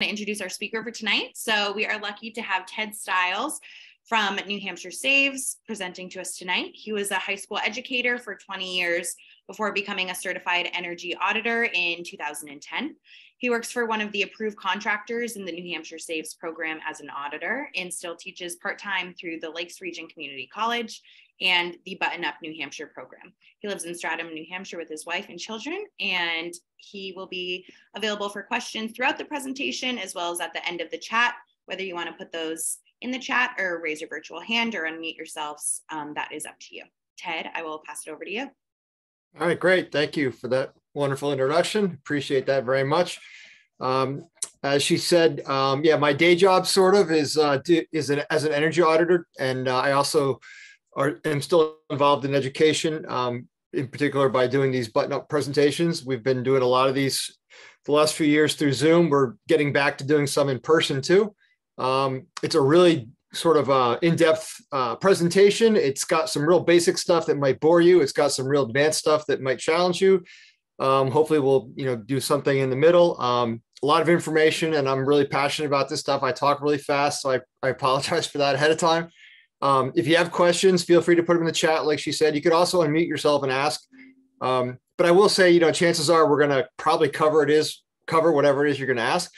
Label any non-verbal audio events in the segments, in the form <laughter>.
to introduce our speaker for tonight. So we are lucky to have Ted Stiles from New Hampshire Saves presenting to us tonight. He was a high school educator for 20 years before becoming a certified energy auditor in 2010. He works for one of the approved contractors in the New Hampshire Saves program as an auditor and still teaches part-time through the Lakes Region Community College and the Button Up New Hampshire program. He lives in Stratham, New Hampshire with his wife and children, and he will be available for questions throughout the presentation as well as at the end of the chat, whether you want to put those in the chat or raise your virtual hand or unmute yourselves, um, that is up to you. Ted, I will pass it over to you. All right, great. Thank you for that wonderful introduction. Appreciate that very much. Um, as she said, um, yeah, my day job sort of is uh, is an, as an energy auditor, and uh, I also are am still involved in education, um, in particular by doing these button-up presentations. We've been doing a lot of these the last few years through Zoom. We're getting back to doing some in person too. Um, it's a really sort of uh, in-depth uh, presentation. It's got some real basic stuff that might bore you. It's got some real advanced stuff that might challenge you. Um, hopefully, we'll you know do something in the middle. Um, a lot of information, and I'm really passionate about this stuff. I talk really fast, so I, I apologize <laughs> for that ahead of time. Um, if you have questions, feel free to put them in the chat. Like she said, you could also unmute yourself and ask. Um, but I will say, you know, chances are we're going to probably cover it is cover whatever it is you're going to ask.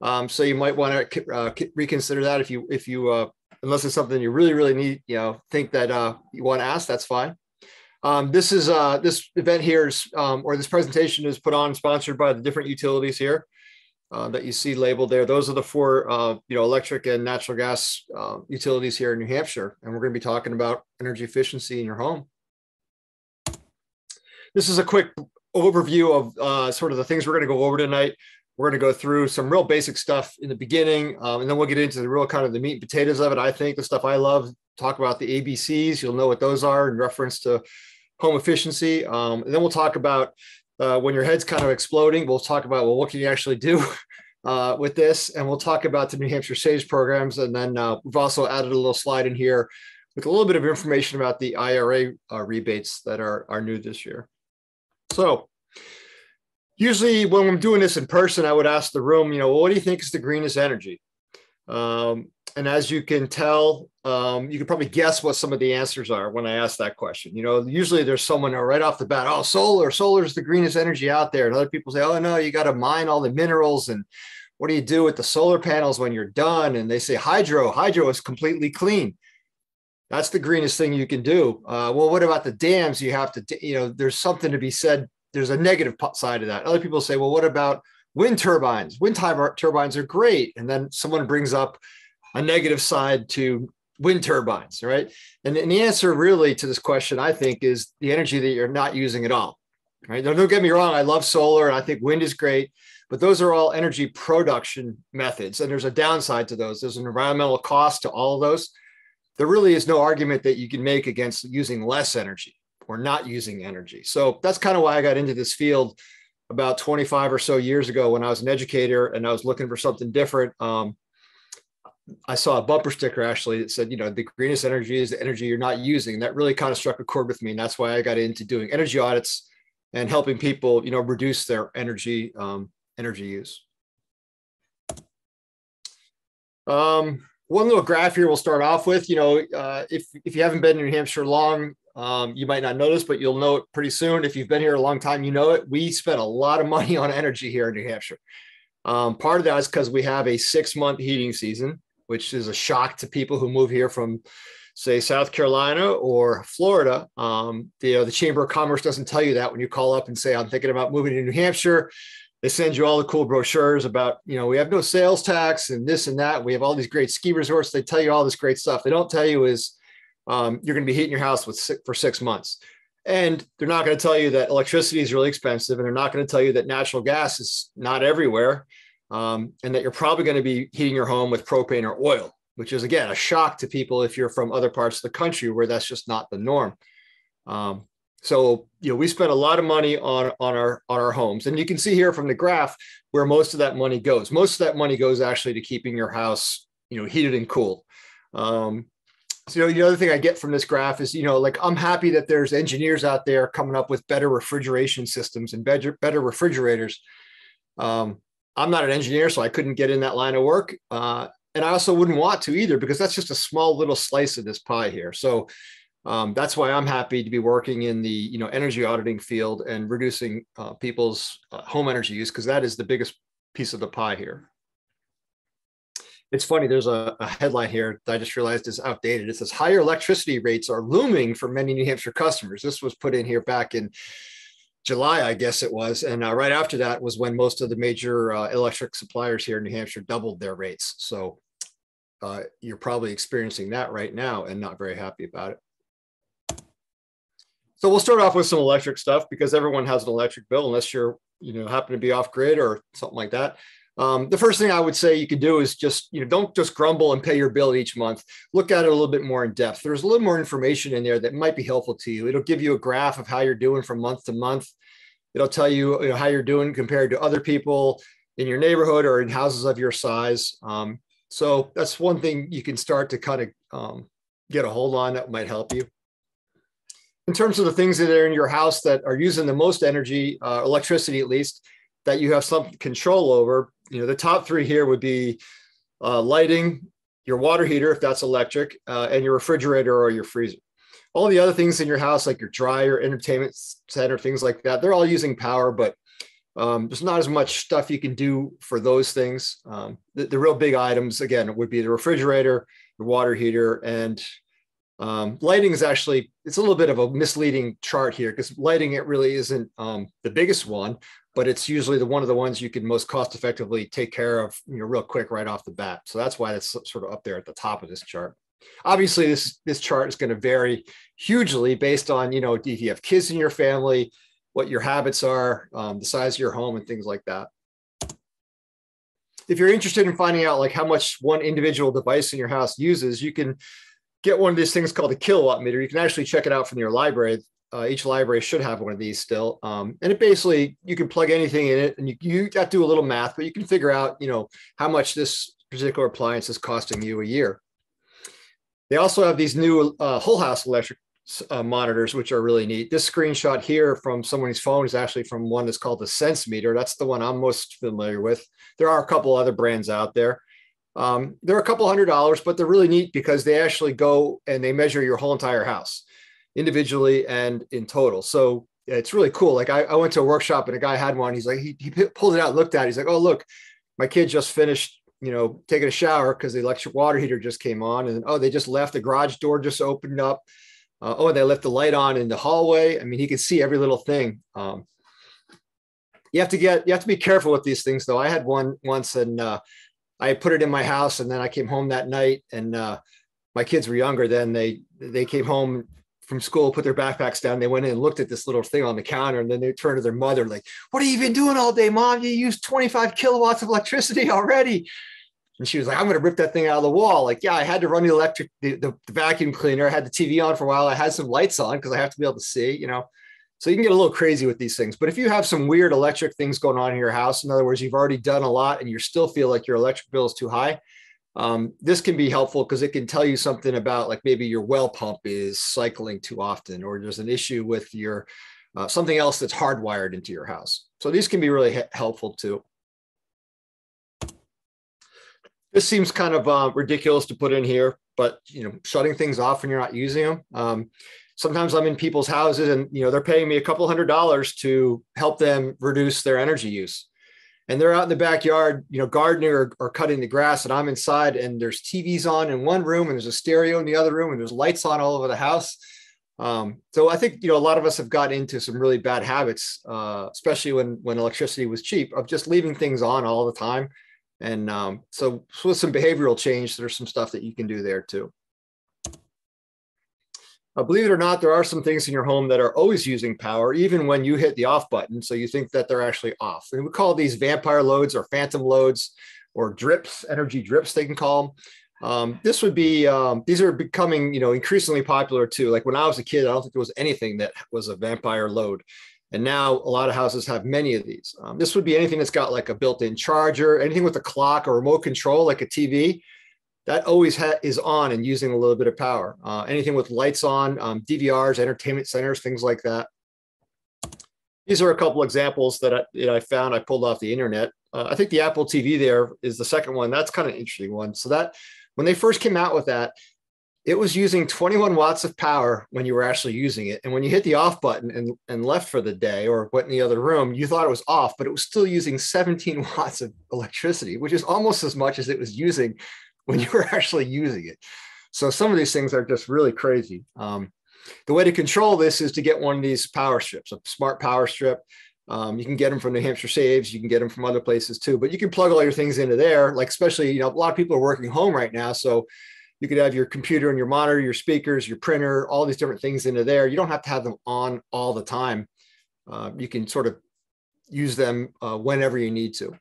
Um, so you might want to uh, reconsider that if you if you uh, unless it's something you really really need, you know, think that uh, you want to ask. That's fine. Um, this is uh, this event here is um, or this presentation is put on sponsored by the different utilities here uh, that you see labeled there. Those are the four, uh, you know, electric and natural gas uh, utilities here in New Hampshire. And we're going to be talking about energy efficiency in your home. This is a quick overview of uh, sort of the things we're going to go over tonight. We're going to go through some real basic stuff in the beginning, um, and then we'll get into the real kind of the meat and potatoes of it. I think the stuff I love, talk about the ABCs. You'll know what those are in reference to home efficiency. Um, and then we'll talk about uh, when your head's kind of exploding, we'll talk about, well, what can you actually do <laughs> uh, with this? And we'll talk about the New Hampshire Saves programs. And then uh, we've also added a little slide in here with a little bit of information about the IRA uh, rebates that are, are new this year. So usually when I'm doing this in person, I would ask the room, you know, well, what do you think is the greenest energy? Um, and as you can tell, um, you can probably guess what some of the answers are when I ask that question. You know, usually there's someone right off the bat, oh, solar, solar is the greenest energy out there. And other people say, oh, no, you got to mine all the minerals. And what do you do with the solar panels when you're done? And they say hydro, hydro is completely clean. That's the greenest thing you can do. Uh, well, what about the dams? You have to, you know, there's something to be said. There's a negative side of that. Other people say, well, what about wind turbines? Wind turbines are great. And then someone brings up, a negative side to wind turbines, right? And, and, the answer really to this question, I think, is the energy that you're not using at all. Right? Now, don't get me wrong, I love solar and I think wind is great, but those are all energy production methods. And there's a downside to those. There's an environmental cost to all of those. There really is no argument that you can make against using less energy or not using energy. So that's kind of why I got into this field about 25 or so years ago when I was an educator and I was looking for something different. Um, I saw a bumper sticker actually that said, you know, the greenest energy is the energy you're not using. That really kind of struck a chord with me. And that's why I got into doing energy audits and helping people, you know, reduce their energy, um, energy use. Um, one little graph here we'll start off with, you know, uh, if, if you haven't been in New Hampshire long, um, you might not notice, but you'll know it pretty soon. If you've been here a long time, you know it. We spend a lot of <laughs> money on energy here in New Hampshire. Um, part of that is because we have a six month heating season which is a shock to people who move here from, say, South Carolina or Florida. Um, the, uh, the Chamber of Commerce doesn't tell you that when you call up and say, I'm thinking about moving to New Hampshire. They send you all the cool brochures about, you know, we have no sales tax and this and that. We have all these great ski resorts. They tell you all this great stuff. They don't tell you is um, you're going to be heating your house with six, for six months. And they're not going to tell you that electricity is really expensive. And they're not going to tell you that natural gas is not everywhere um, and that you're probably going to be heating your home with propane or oil, which is again a shock to people if you're from other parts of the country where that's just not the norm. Um, so you know we spend a lot of money on on our on our homes, and you can see here from the graph where most of that money goes. Most of that money goes actually to keeping your house you know heated and cool. Um, so you know, the other thing I get from this graph is, you know, like I'm happy that there's engineers out there coming up with better refrigeration systems and better better refrigerators. Um, I'm not an engineer, so I couldn't get in that line of work. Uh, and I also wouldn't want to either because that's just a small little slice of this pie here. So um, that's why I'm happy to be working in the you know energy auditing field and reducing uh, people's uh, home energy use because that is the biggest piece of the pie here. It's funny, there's a, a, headline here that I just realized is outdated. It says higher electricity rates are looming for many New Hampshire customers. This was put in here back in July, I guess it was. And uh, right after that was when most of the major uh, electric suppliers here in New Hampshire doubled their rates. So uh, you're probably experiencing that right now and not very happy about it. So we'll start off with some electric stuff because everyone has an electric bill unless you're, you know, happen to be off grid or something like that. Um, the first thing I would say you could do is just, you know, don't just grumble and pay your bill each month. Look at it a little bit more in depth. There's a little more information in there that might be helpful to you. It'll give you a graph of how you're doing from month to month. It'll tell you, you know, how you're doing compared to other people in your neighborhood or in houses of your size. Um, so that's one thing you can start to kind of um, get a hold on that might help you. In terms of the things that are in your house that are using the most energy, uh, electricity at least, that you have some control over, you know, the top three here would be uh, lighting, your water heater, if that's electric, uh, and your refrigerator or your freezer. All the other things in your house, like your dryer, entertainment center, things like that, they're all using power, but um, there's not as much stuff you can do for those things. Um, the, the, real big items, again, would be the refrigerator, the water heater, and um, lighting is actually, it's a little bit of a misleading chart here because lighting, it really isn't um, the biggest one, but it's usually the one of the ones you can most cost effectively take care of, you know, real quick right off the bat. So that's why it's sort of up there at the top of this chart. Obviously, this this chart is going to vary hugely based on, you know, if you have kids in your family, what your habits are, um, the size of your home, and things like that. If you're interested in finding out like how much one individual device in your house uses, you can get one of these things called a kilowatt meter. You can actually check it out from your library uh, each library should have one of these still. Um, and it basically, you can plug anything in it and you, you got to do a little math, but you can figure out, you know, how much this particular appliance is costing you a year. They also have these new uh, whole house electric uh, monitors, which are really neat. This screenshot here from someone's phone is actually from one that's called the Sense Meter. That's the one I'm most familiar with. There are a couple other brands out there. Um, they're a couple hundred dollars, but they're really neat because they actually go and they measure your whole entire house individually and in total. So it's really cool. Like I, I went to a workshop and a guy had one. He's like, he, he pulled it out, looked at it. He's like, oh, look, my kid just finished, you know, taking a shower because the electric water heater just came on. And oh, they just left the garage door just opened up. Uh, oh, they left the light on in the hallway. I mean, he could see every little thing. Um, you have to get, you have to be careful with these things though. I had one once and uh, I put it in my house and then I came home that night and uh, my kids were younger then they, they came home from school, put their backpacks down. They went in and looked at this little thing on the counter, and then they turned to their mother, like, "What have you been doing all day, mom? You used 25 kilowatts of electricity <laughs> already." And she was like, "I'm going to rip that thing out of the wall." Like, yeah, I had to run the electric, the, the, the vacuum cleaner. I had the TV on for a while. I had some lights on because I have to be able to see, you know. So you can get a little crazy with these things. But if you have some weird electric things going on in your house, in other words, you've already done a lot and you still feel like your electric bill is too high, um, this can be helpful because it can tell you something about like maybe your well pump is cycling too often or there's an issue with your uh, something else that's hardwired into your house. So these can be really helpful too. This seems kind of uh, ridiculous to put in here but you know shutting things off when you're not using them um, sometimes i'm in people's houses and you know they're paying me a couple hundred dollars to help them reduce their energy use and they're out in the backyard, you know, gardening or, or, cutting the grass, and I'm inside, and there's TVs on in one room, and there's a stereo in the other room, and there's lights on all over the house. Um, so I think you know a lot of us have got into some really bad habits, uh, especially when when electricity was cheap, of just leaving things on all the time. And um, so, with some behavioral change, there's some stuff that you can do there too. Uh, believe it or not, there are some things in your home that are always using power, even when you hit the off button. So you think that they're actually off. And we call these vampire loads or phantom loads or drips, energy drips, they can call them. Um, this would be, um, these are becoming, you know, increasingly popular too. Like when I was a kid, I don't think there was anything that was a vampire load. And now a lot of houses have many of these. Um, this would be anything that's got like a built-in charger, anything with a clock or remote control, like a TV that always ha- is on and using a little bit of power. Uh, anything with lights on, um, DVRs, entertainment centers, things like that. These are a couple examples that I, I found I pulled off the internet. Uh, I think the Apple TV there is the second one. That's kind of an interesting one. So that when they first came out with that, it was using 21 watts of power when you were actually using it. And when you hit the off button and, and left for the day or went in the other room, you thought it was off, but it was still using 17 <laughs> watts of electricity, which is almost as much as it was using when you were <laughs> actually using it. So some of these things are just really crazy. Um, the way to control this is to get one of these power strips, a smart power strip. Um, you can get them from New Hampshire Saves. You can get them from other places too, but you can plug all your things into there. Like especially, you know, a lot of people are working home right now, so you could have your computer and your monitor, your speakers, your printer, all these different things into there. You don't have to have them on all the time. Uh, you can sort of use them uh, whenever you need to.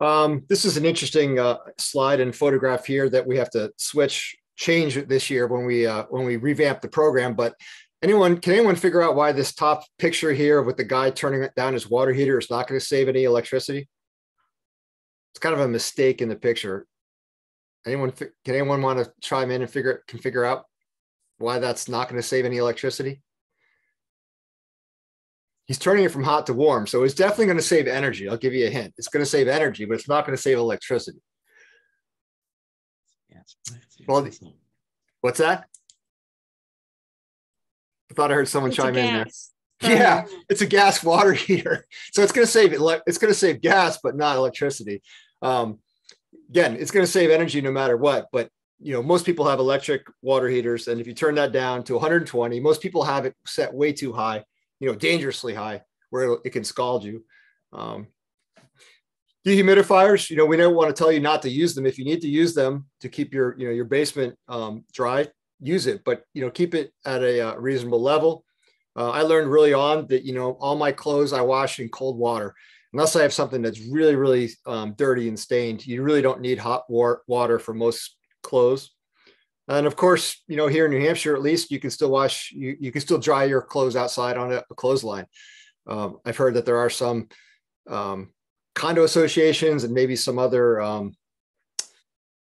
Um, this is an interesting uh, slide and photograph here that we have to switch, change this year when we uh, when we revamp the program. But anyone, can anyone figure out why this top picture here with the guy turning down his water heater is not going to save any electricity? it's kind of a mistake in the picture. Anyone can anyone want to chime in and figure can figure out why that's not going to save any electricity? He's turning it from hot to warm, so it's definitely going to save energy. I'll give you a hint. It's going to save energy, but it's not going to save electricity. Well, what's that? I thought I heard someone it's chime in there. <laughs> Yeah, it's a gas water <laughs> heater, so it's going to save it's going to save gas, but not electricity. Um, again, it's going to save energy no matter what. But you know, most people have electric water heaters, and if you turn that down to 120, most people have it set way too high, you know, dangerously high, where it can scald you. Um, dehumidifiers, you know, we don't want to tell you not to use them. If you need to use them to keep your, you know, your basement um, dry, use it, but you know, keep it at a uh, reasonable level. Uh, I learned really on that, you know, all my clothes I wash in cold water. Unless I have something that's really, really um, dirty and stained, you really don't need hot war- water for most clothes. And of course, you know, here in New Hampshire, at least you can still wash, you, you can still dry your clothes outside on a, a clothesline. Um, I've heard that there are some um, condo associations and maybe some other um,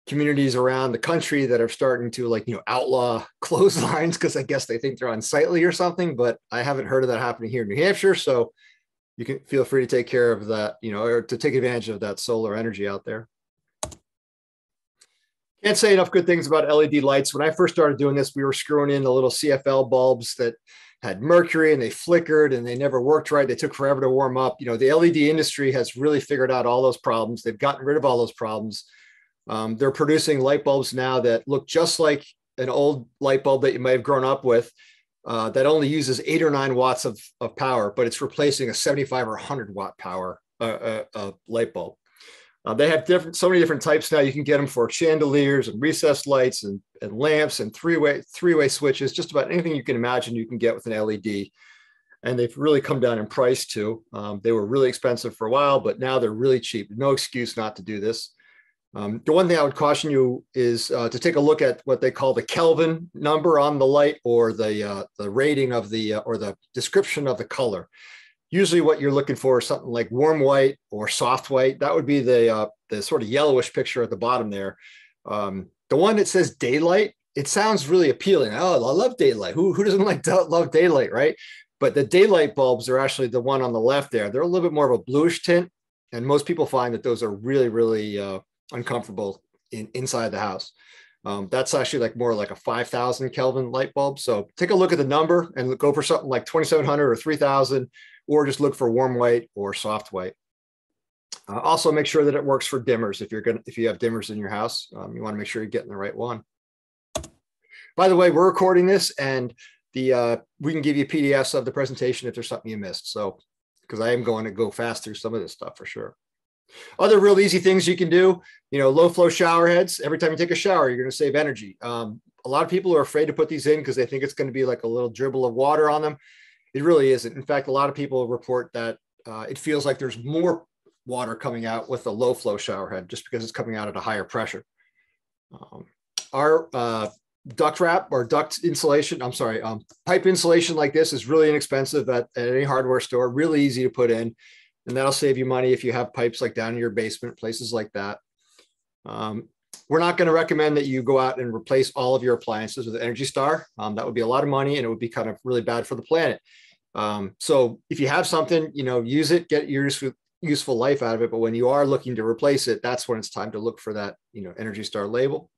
communities around the country that are starting to like you know outlaw <laughs> clotheslines because I guess they think they're unsightly or something. But I haven't heard of that happening here in New Hampshire, so you can feel free to take care of that, you know, or to take advantage of that solar energy out there. Can't say enough good things about LED lights. When I first started doing this, we were screwing in the little CFL bulbs that had mercury and they flickered and they never worked right. They took forever to warm up. You know, the LED industry has really figured out all those problems. They've gotten rid of all those problems um, they're producing light bulbs now that look just like an old light bulb that you might have grown up with uh, that only uses eight or nine watts of, of power, but it's replacing a 75 or 100 watt power uh, uh, uh, light bulb. Uh, they have different, so many different types now. You can get them for chandeliers and recessed lights and, and lamps and three-way three-way switches. Just about anything you can imagine you can get with an LED. And they've really come down in price too. Um, they were really expensive for a while, but now they're really cheap. No excuse not to do this. Um, the one thing I would caution you is uh, to take a look at what they call the Kelvin number on the light or the, uh, the rating of the, uh, or the description of the color. Usually what you're looking for is something like warm white or soft white. That would be the, uh, the sort of yellowish picture at the bottom there. Um, the one that says daylight, it sounds really appealing. Oh, I love daylight. Who, who doesn't <laughs> like love daylight, right? But the daylight bulbs are actually the one on the left there. They're a little bit more of a bluish tint. And most people find that those are really, really uh, uncomfortable in, inside the house. Um, that's actually like more like a 5000 Kelvin light bulb. So take a look at the number and go for something like 2700 or 3000, or just look for warm white or soft white. Uh, also make sure that it works for dimmers. If you're to, if you have dimmers in your house, um, you want to make sure you're getting the right one. By the way, we're recording this and the, uh, we can give you PDFs of the presentation if there's something you missed. So, because I am going to go fast through some of this stuff for sure. Other real easy things you can do, you know, low flow shower heads. Every time you take a shower, you're going to save energy. Um, a lot of people are afraid to put these in because they think it's going to be like a little dribble of water on them. It really isn't. In fact, a lot of people report that uh, it feels like there's more water coming out with a low flow shower head just because it's coming out at a higher pressure. Um, our uh, duct wrap or duct insulation, I'm sorry, um, pipe insulation like this is really inexpensive at, at any hardware store, really easy to put in and that'll save you money if you have pipes like down in your basement, places like that. Um, we're not going to recommend that you go out and replace all of your appliances with Energy Star. Um, that would be a lot of money and it would be kind of really bad for the planet. Um, so if you have something, you know, use it, get your useful, useful life out of it. But when you are looking to replace it, that's when it's time to look for that, you know, Energy Star label.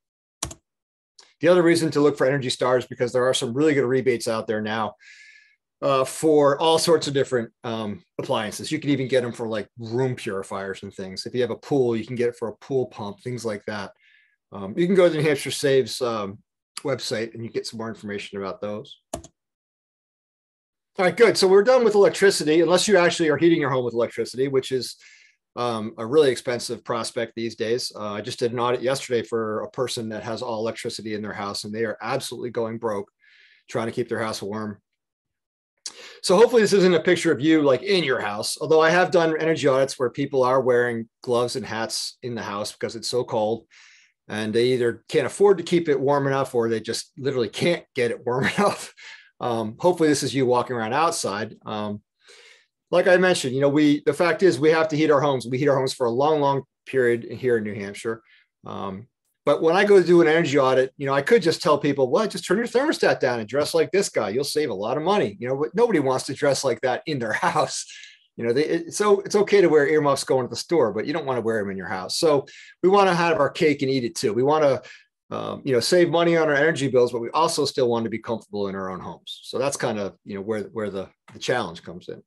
The other reason to look for Energy Star is because there are some really good rebates out there now uh, for all sorts of different um, appliances. You can even get them for like room purifiers and things. If you have a pool, you can get it for a pool pump, things like that. Um, you can go to the New Hampshire Saves um, website and you get some more information about those. All right, good. So we're done with electricity, unless you actually are heating your home with electricity, which is um, a really expensive prospect these days. Uh, I just did an audit yesterday for a person that has all electricity in their house, and they are absolutely going broke trying to keep their house warm. So hopefully this isn't a picture of you like in your house, although I have done energy audits where people are wearing gloves and hats in the house because it's so cold and they either can't afford to keep it warm enough or they just literally can't get it warm <laughs> enough. Um, hopefully this is you walking around outside. Um, like I mentioned, you know, we, the fact is we have to heat our homes. We heat our homes for a long, long period here in New Hampshire. Um, but when I go to do an energy audit, you know, I could just tell people, well, just turn your thermostat down and dress like this guy. You'll save a lot of money. You know, but nobody wants to dress like that in their <laughs> house. You know, they, it, so it's okay to wear earmuffs going to the store, but you don't want to wear them in your house. So we want to have our cake and eat it too. We want to, um, you know, save money on our energy bills, but we also still want to be comfortable in our own homes. So that's kind of, you know, where, where the, the challenge comes in.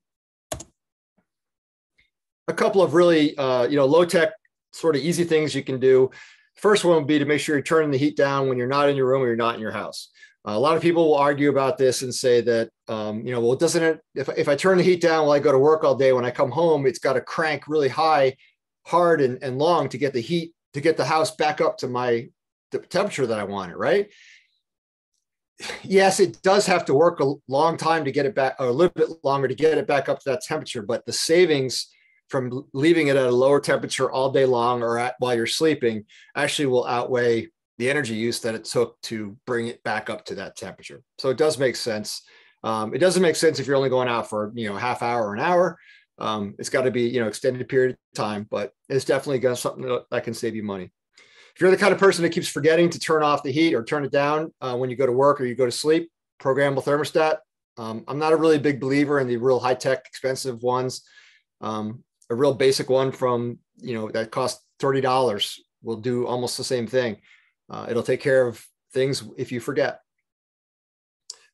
A couple of really, uh, you know, low tech sort of easy things you can do. First one would be to make sure you're turning the heat down when you're not in your room or you're not in your house. A lot of people will argue about this and say that, um, you know, well, it doesn't it, if, if I turn the heat down while I go to work all day, when I come home, it's got to crank really high, hard and, and long to get the heat, to get the house back up to my the temperature that I want it, right? Yes, it does have to work a long time to get it back, or a little bit longer to get it back up to that temperature, but the savings from leaving it at a lower temperature all day long or at, while you're sleeping actually will outweigh the energy use that it took to bring it back up to that temperature. So it does make sense. Um, it doesn't make sense if you're only going out for you know a half hour or an hour. Um, it's got to be you know extended period of time, but it's definitely to something that can save you money. If you're the kind of person that keeps forgetting to turn off the heat or turn it down uh, when you go to work or you go to sleep, programmable thermostat. Um, I'm not a really big believer in the real high tech, expensive ones. Um, a real basic one from you know that costs thirty dollars will do almost the same thing. Uh, it'll take care of things if you forget.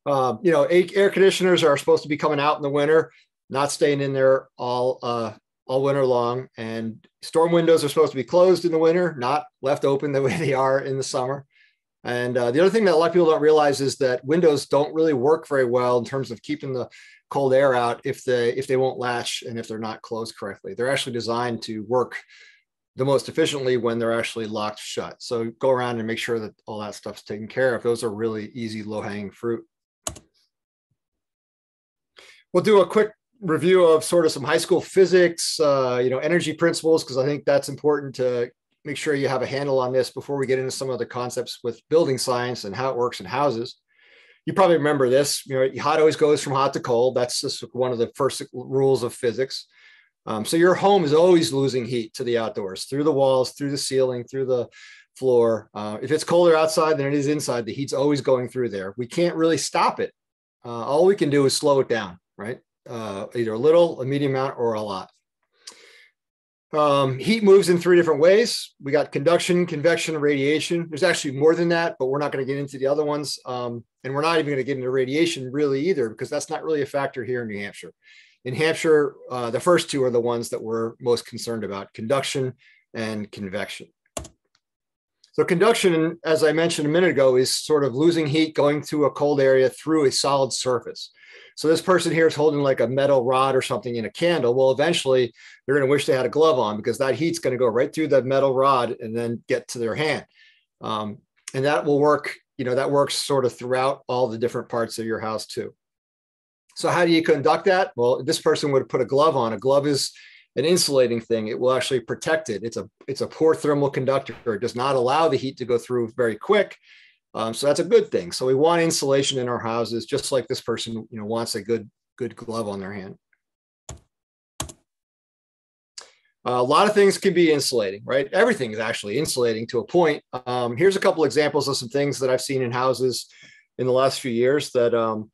Uh, you know, air conditioners are supposed to be coming out in the winter, not staying in there all uh, all winter long. And storm windows are supposed to be closed in the winter, not left open the <laughs> way they are in the summer. And uh, the other thing that a lot of people don't realize is that windows don't really work very well in terms of keeping the cold air out if they if they won't latch and if they're not closed correctly. They're actually designed to work the most efficiently when they're actually locked shut. So go around and make sure that all that stuff's taken care of. Those are really easy low hanging fruit. We'll do a quick review of sort of some high school physics, uh, you know, energy principles, because I think that's important to make sure you have a handle on this before we get into some of the concepts with building science and how it works in houses you probably remember this. You know, hot always goes from hot to cold. That's just one of the first rules of physics. Um, so your home is always losing heat to the outdoors through the walls, through the ceiling, through the floor. Uh, if it's colder outside than it is inside, the heat's always going through there. We can't really stop it. Uh, all we can do is slow it down, right? Uh, either a little, a medium amount, or a lot. Um, heat moves in three different ways. We got conduction, convection, radiation. There's actually more than that, but we're not going to get into the other ones. Um, and we're not even going to get into radiation really either, because that's not really a factor here in New Hampshire. In Hampshire, uh, the first two are the ones that we're most concerned about, conduction and convection. So conduction, as I mentioned a minute ago, is sort of losing heat going through a cold area through a solid surface. So this person here is holding like a metal rod or something in a candle. Well, eventually they're going to wish they had a glove on because that heat's going to go right through the metal rod and then get to their hand. Um, and that will work, you know, that works sort of throughout all the different parts of your house too. So how do you conduct that? Well, this person would put a glove on. A glove is an insulating thing. It will actually protect it. It's a it's a poor thermal conductor. It does not allow the heat to go through very quick. Um, so that's a good thing. So we want insulation in our houses, just like this person, you know, wants a good, good glove on their hand. a lot of things can be insulating, right? Everything is actually insulating to a point. Um, here's a couple examples of some things that I've seen in houses in the last few years that um,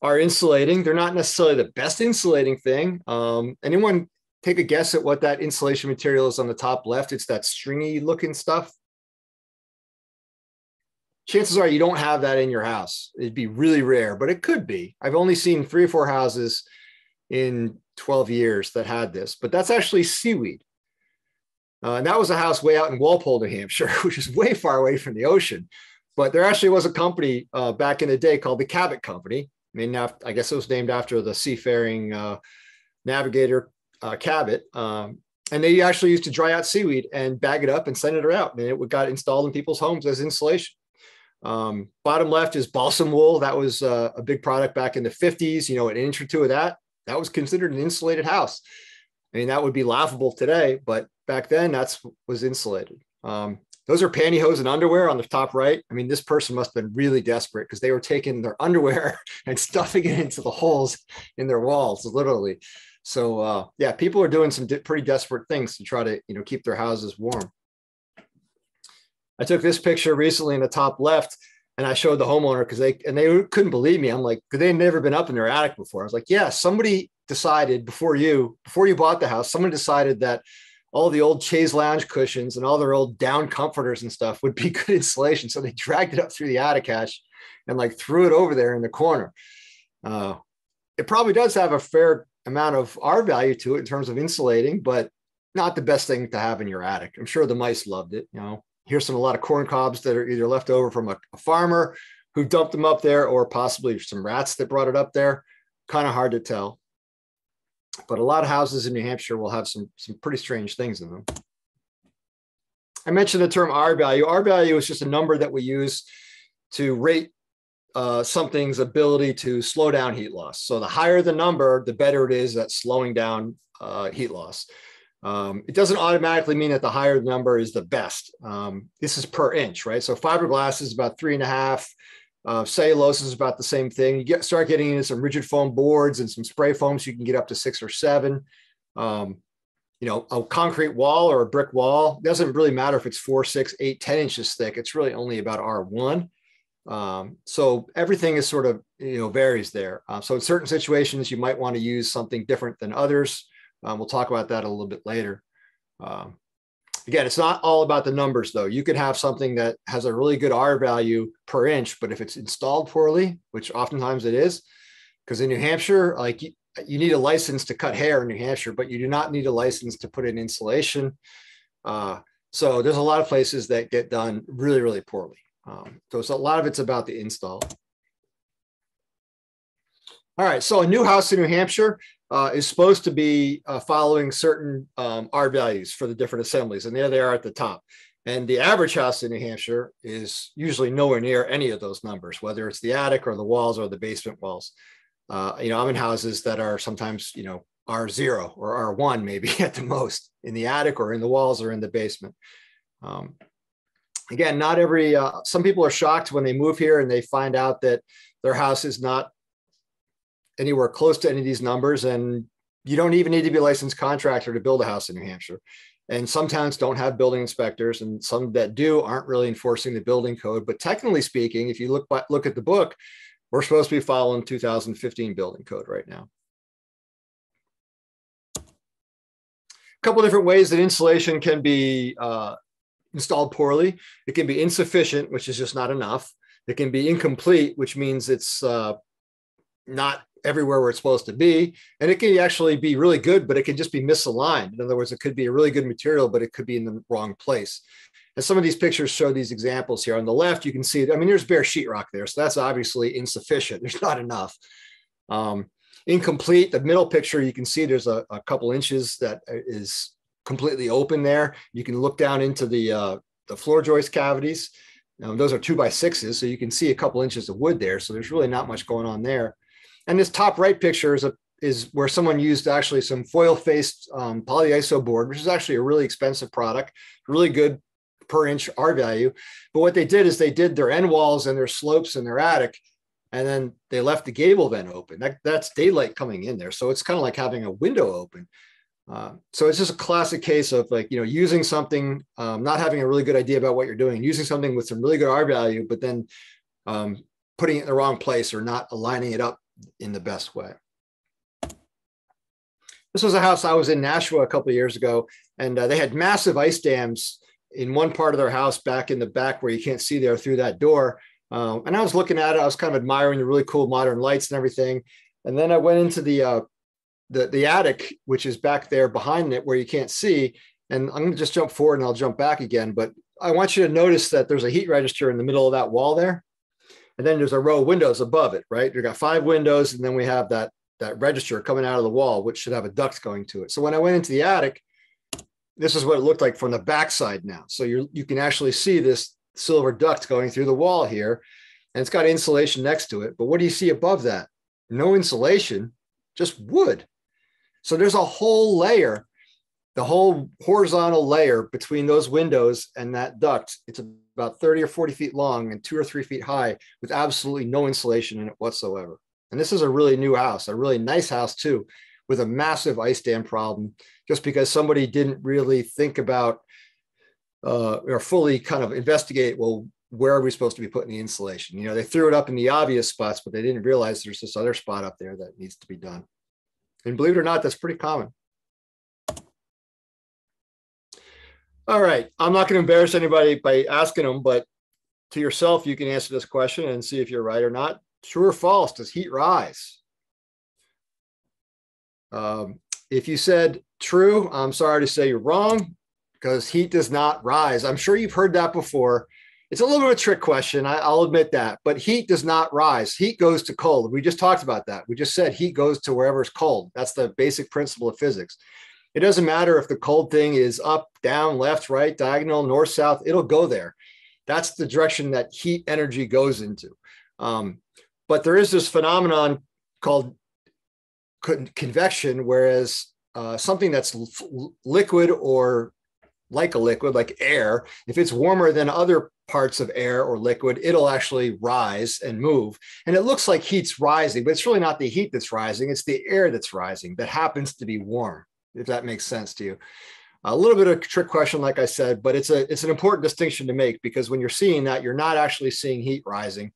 are insulating. They're not necessarily the best insulating thing. Um, anyone take a guess at what that insulation material is on the top left? It's that stringy looking stuff. Chances are you don't have that in your house. It'd be really rare, but it could be. I've only seen three or four houses in 12 years that had this, but that's actually seaweed. Uh, and that was a house way out in Walpole, New Hampshire, <laughs> which is way far away from the ocean. But there actually was a company uh, back in the day called the Cabot Company. I mean, I guess it was named after the seafaring uh, navigator uh, Cabot. Um, and they actually used to dry out seaweed and bag it up and send it out. And it would got installed in people's homes as insulation. Um, bottom left is balsam wool. That was uh, a big product back in the 50s. You know, an inch or two of that that was considered an insulated house. I mean, that would be laughable today, but back then that's was insulated. Um, those are pantyhose and underwear on the top right. I mean, this person must have been really desperate because they were taking their underwear <laughs> and stuffing it into the holes in their walls, literally. So uh, yeah, people are doing some pretty desperate things to try to you know keep their houses warm. I took this picture recently in the top left and I showed the homeowner because they and they couldn't believe me. I'm like, they'd never been up in their attic before. I was like, yeah, somebody decided before you, before you bought the house, someone decided that all the old chaise lounge cushions and all their old down comforters and stuff would be <laughs> good insulation. So they dragged it up through the attic hatch and like threw it over there in the corner. Uh, it probably does have a fair amount of R value to it in terms of insulating, but not the best thing to have in your attic. I'm sure the mice loved it, you know here's some a lot of corn cobs that are either left over from a, a farmer who dumped them up there or possibly some rats that brought it up there. Kind of hard to tell. But a lot of houses in New Hampshire will have some, some pretty strange things in them. I mentioned the term R value. R value is just a number that we use to rate uh, something's ability to slow down heat loss. So the higher the number, the better it is at slowing down uh, heat loss. Um, it doesn't automatically mean that the higher the number is the best. Um, this is per inch, right? So fiberglass is about three and a half. Uh, cellulose is about the same thing. You get start getting into some rigid foam boards and some spray foams. You can get up to six or seven. Um, you know, a concrete wall or a brick wall doesn't really matter if it's four, six, eight, ten inches thick. It's really only about R1. Um, so everything is sort of, you know, varies there. Uh, so in certain situations, you might want to use something different than others. Um, we'll talk about that a little bit later. Um, again, it's not all about the numbers though. You could have something that has a really good R value per inch, but if it's installed poorly, which oftentimes it is, because in New Hampshire, like you, you, need a license to cut hair in New Hampshire, but you do not need a license to put in insulation. Uh, so there's a lot of places that get done really, really poorly. Um, so a lot of it's about the install. All right, so a new house in New Hampshire, uh, is supposed to be uh, following certain um, R values for the different assemblies, and there they are at the top. And the average house in New Hampshire is usually nowhere near any of those numbers, whether it's the attic or the walls or the basement walls. Uh, you know, I'm in houses that are sometimes, you know, R0 or R1 maybe <laughs> at the most in the attic or in the walls or in the basement. Um, again, not every, uh, some people are shocked when they move here and they find out that their house is not anywhere close to any of these numbers. And you don't even need to be a licensed contractor to build a house in New Hampshire. And some towns don't have building inspectors, and some that do aren't really enforcing the building code. But technically speaking, if you look look at the book, we're supposed to be following 2015 building code right now. A couple different ways that insulation can be uh, installed poorly. It can be insufficient, which is just not enough. It can be incomplete, which means it's uh, not everywhere where it's supposed to be. And it can actually be really good, but it can just be misaligned. In other words, it could be a really good material, but it could be in the wrong place. And some of these pictures show these examples here. On the left, you can see, I mean, there's bare sheetrock there. So that's obviously insufficient. <laughs> There's not enough. Um, incomplete, the middle picture, you can see there's a, a, couple inches that is completely open there. You can look down into the, uh, the floor joist cavities. Now, those are two by sixes, so you can see a couple inches of wood there. So there's really not much going on there. And this top right picture is a is where someone used actually some foil faced um, polyiso board, which is actually a really expensive product, really good per inch R value. But what they did is they did their end walls and their slopes and their attic, and then they left the gable vent open. That, that's daylight coming in there, so it's kind of like having a window open. Uh, so it's just a classic case of like, you know, using something, um, not having a really good idea about what you're doing, using something with some really good R value, but then um, putting it in the wrong place or not aligning it up in the best way. This was a house I was in Nashua a couple years ago, and uh, they had massive ice dams in one part of their house back in the back where you can't see there through that door. Um, and I was looking at it, I was kind of admiring the really cool modern lights and everything. And then I went into the uh, the the attic, which is back there behind it where you can't see. And I'm going to just jump forward and I'll jump back again. But I want you to notice that there's a heat register in the middle of that wall there. And then there's a row of windows above it, right? You've got five windows, and then we have that that register coming out of the wall, which should have a duct going to it. So when I went into the attic, this is what it looked like from the backside now. So you you can actually see this silver duct going through the wall here, and it's got insulation next to it. But what do you see above that? No insulation, just wood. So there's a whole layer, the whole horizontal layer between those windows and that duct. It's about 30 or 40 feet long and two or three feet high with absolutely no insulation in it whatsoever. And this is a really new house, a really nice house too, with a massive ice dam problem, just because somebody didn't really think about uh, or fully kind of investigate, well, where are we supposed to be putting the insulation? You know, they threw it up in the obvious spots, but they didn't realize there's this other spot up there that needs to be done. And believe it or not, that's pretty common. All right, I'm not going to embarrass anybody by asking them, but to yourself, you can answer this question and see if you're right or not. True or false? Does heat rise? Um, if you said true, I'm sorry to say you're wrong because heat does not rise. I'm sure you've heard that before. It's a little bit of a trick question. I, will admit that, but heat does not rise. Heat goes to cold. We just talked about that. We just said heat goes to wherever it's cold. That's the basic principle of physics. It doesn't matter if the cold thing is up, down, left, right, diagonal, north, south, it'll go there. That's the direction that heat energy goes into. Um, but there is this phenomenon called convection, whereas uh, something that's liquid or like a liquid, like air, if it's warmer than other parts of air or liquid, it'll actually rise and move. And it looks like heat's rising, but it's really not the heat that's rising, it's the air that's rising that happens to be warm, if that makes sense to you. A little bit of a trick question, like I said, but it's a it's an important distinction to make because when you're seeing that, you're not actually seeing heat rising.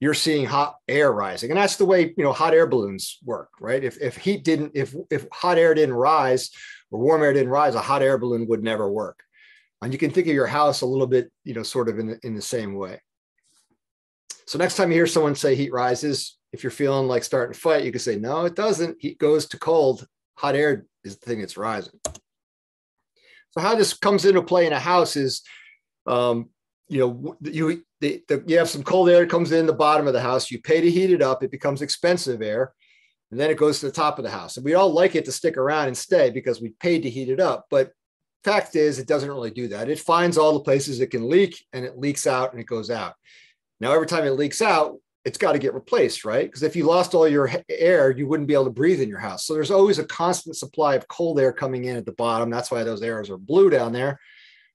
You're seeing hot air rising. And that's the way you know hot air balloons work, right? If if heat didn't, if if hot air didn't rise, or warm air didn't rise, a hot air balloon would never work. And you can think of your house a little bit, you know, sort of in the, in the same way. So next time you hear someone say heat rises, if you're feeling like starting to fight, you can say, no, it doesn't. Heat goes to cold. Hot air is the thing that's rising. So how this comes into play in a house is, um, you know, you the, the, you have some cold air that comes in the bottom of the house. You pay to heat it up. It becomes expensive air and then it goes to the top of the house. And we all like it to stick around and stay because we paid to heat it up. But fact is, it doesn't really do that. It finds all the places it can leak and it leaks out and it goes out. Now, every time it leaks out, it's got to get replaced, right? Because if you lost all your air, you wouldn't be able to breathe in your house. So there's always a constant supply of cold air coming in at the bottom. That's why those arrows are blue down there.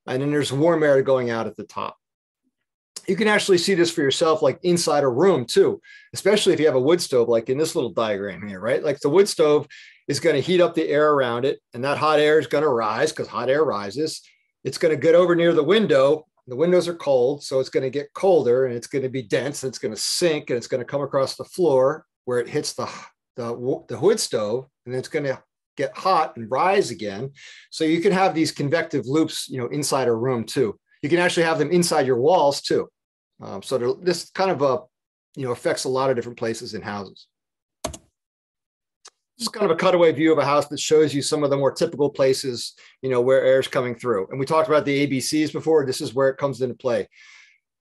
And then there's warm air going out at the top you can actually see this for yourself, like inside a room too, especially if you have a wood stove, like in this little diagram here, right? Like the wood stove is going to heat up the air around it, and that hot air is going to rise because hot air rises. It's going to get over near the window. The windows are cold, so it's going to get colder and it's going to be dense and it's going to sink and it's going to come across the floor where it hits the, the, the wood stove and it's going to get hot and rise again. So you can have these convective loops, you know, inside a room too. You can actually have them inside your walls too. Um, so this kind of a, you know, affects a lot of different places in houses. Just kind of a cutaway view of a house that shows you some of the more typical places, you know, where air is coming through. And we talked about the ABCs before. This is where it comes into play.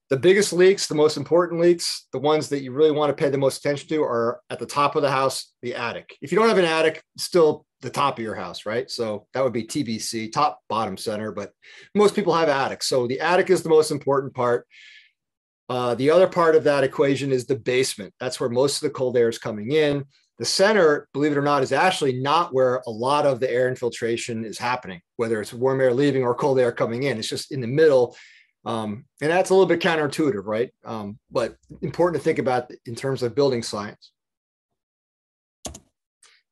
The biggest leaks, the most important leaks, the ones that you really want to pay the most attention to are at the top of the house, the attic. If you don't have an attic, still the top of your house, right? So that would be TBC, top, bottom, center, but most people have attics. So the attic is the most important part. Uh, the other part of that equation is the basement. That's where most of the cold air is coming in. The center, believe it or not, is actually not where a lot of the air infiltration is happening, whether it's warm air leaving or cold air coming in. It's just in the middle um, and that's a little bit counterintuitive, right? Um, but important to think about in terms of building science.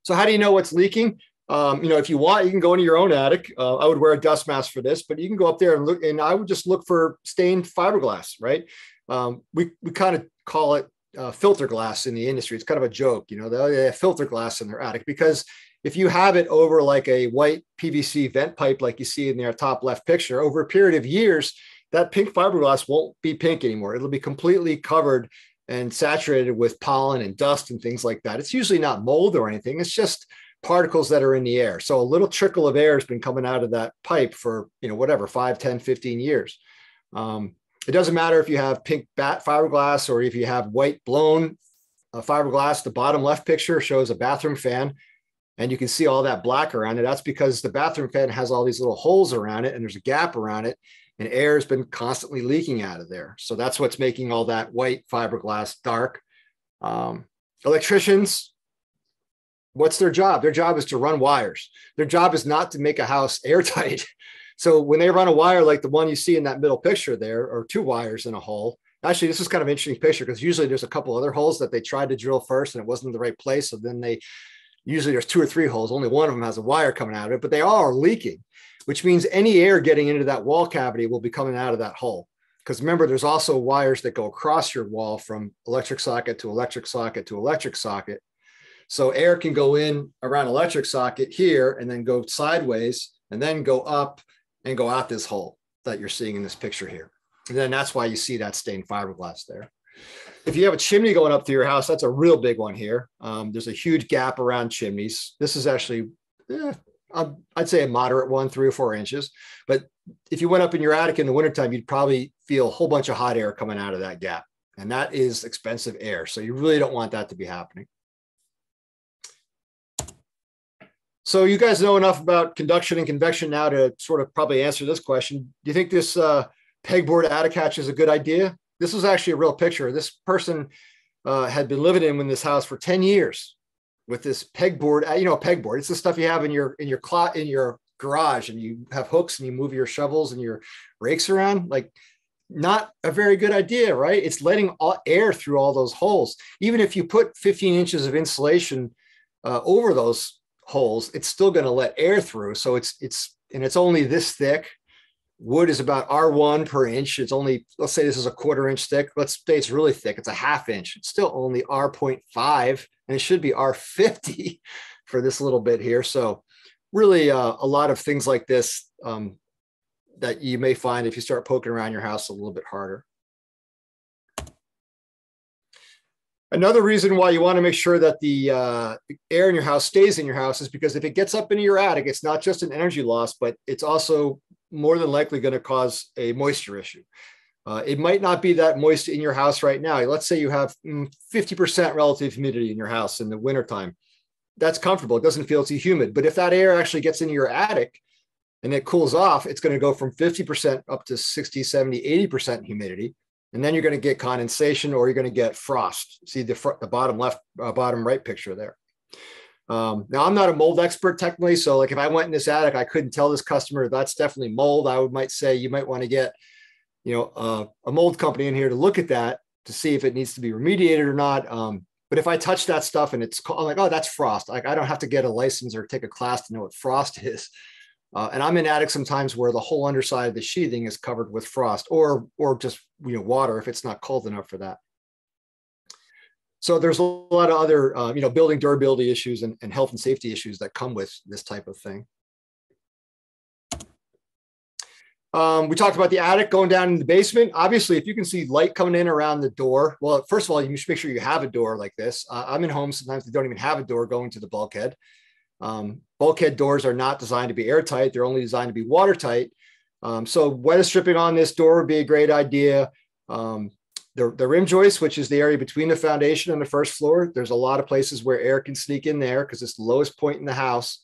So how do you know what's leaking? Um, you know, if you want, you can go into your own attic. Uh, I would wear a dust mask for this, but you can go up there and look. And I would just look for stained fiberglass, right? Um, we we kind of call it uh, filter glass in the industry. It's kind of a joke, you know. They have filter glass in their attic because if you have it over like a white PVC vent pipe, like you see in their top left picture, over a period of years, that pink fiberglass won't be pink anymore. It'll be completely covered and saturated with pollen and dust and things like that. It's usually not mold or anything. It's just particles that are in the air. So a little trickle of air has been coming out of that pipe for, you know, whatever, 5, 10, 15 years. Um, it doesn't matter if you have pink bat fiberglass or if you have white blown uh, fiberglass. The bottom left picture shows a bathroom fan and you can see all that black around it. That's because the bathroom fan has all these little holes around it and there's a gap around it and air has been constantly leaking out of there. So that's what's making all that white fiberglass dark. Um, electricians, what's their job? Their job is to run wires. Their job is not to make a house <laughs> airtight. So when they run a wire like the one you see in that middle picture there, or two wires in a hole, actually this is kind of an interesting picture because usually there's a couple other holes that they tried to drill first and it wasn't in the right place. So then they usually there's two or three holes. Only one of them has a wire coming out of it, but they all are leaking, which means any air getting into that wall cavity will be coming out of that hole. Because remember, there's also wires that go across your wall from electric socket to electric socket to electric socket. So air can go in around electric socket here and then go sideways and then go up and go out this hole that you're seeing in this picture here. And then that's why you see that stained fiberglass there. If you have a chimney going up to your house, that's a real big one here. Um, there's a huge gap around chimneys. This is actually, eh, I'd say a moderate one, three or four inches. But if you went up in your attic in the wintertime, you'd probably feel a whole bunch of hot air coming out of that gap. And that is expensive air. So you really don't want that to be happening. So you guys know enough about conduction and convection now to sort of probably answer this question. Do you think this uh, pegboard attic hatch is a good idea? This was actually a real picture. This person uh, had been living in this house for 10 years with this pegboard, uh, you know, pegboard. It's the stuff you have in your in your closet in your garage and you have hooks and you move your shovels and your rakes around. Like not a very good idea, right? It's letting all air through all those holes. Even if you put 15 inches of insulation uh, over those holes, it's still going to let air through. So it's it's and it's only this thick. Wood is about R1 per inch. It's only, let's say this is a quarter inch thick. Let's say it's really thick. It's a half inch. It's still only R0.5 and it should be R50 <laughs> for this little bit here. So really uh, a lot of things like this um, that you may find if you start poking around your house a little bit harder. Another reason why you want to make sure that the uh, air in your house stays in your house is because if it gets up into your attic, it's not just an energy loss, but it's also more than likely going to cause a moisture issue. Uh, it might not be that moist in your house right now. Let's say you have 50% mm, relative humidity in your house in the wintertime. That's comfortable. It doesn't feel too humid. But if that air actually gets into your attic and it cools off, it's going to go from 50% up to 60, 70, 80% humidity and then you're going to get condensation or you're going to get frost. See the, fr- the bottom left, uh, bottom right picture there. Um, now I'm not a mold expert technically, so like if I went in this attic, I couldn't tell this customer that's definitely mold. I would might say you might want to get, you know, uh, a mold company in here to look at that to see if it needs to be remediated or not. Um, but if I touch that stuff and it's I'm like, oh, that's frost. Like I don't have to get a license or take a class to know what frost <laughs> is. Uh, and I'm in attics sometimes where the whole underside of the sheathing is covered with frost or, or just you know, water if it's not cold enough for that. So there's a lot of other, uh, you know, building durability issues and, and health and safety issues that come with this type of thing. Um, we talked about the attic going down in the basement. Obviously, if you can see light coming in around the door, well, first of all, you should make sure you have a door like this. Uh, I'm in homes sometimes they don't even have a door going to the bulkhead. Um, bulkhead doors are not designed to be airtight. They're only designed to be watertight. Um, so weather stripping on this door would be a great idea. Um, the, the rim joist, which is the area between the foundation and the first floor, there's a lot of places where air can sneak in there because it's the lowest point in the house.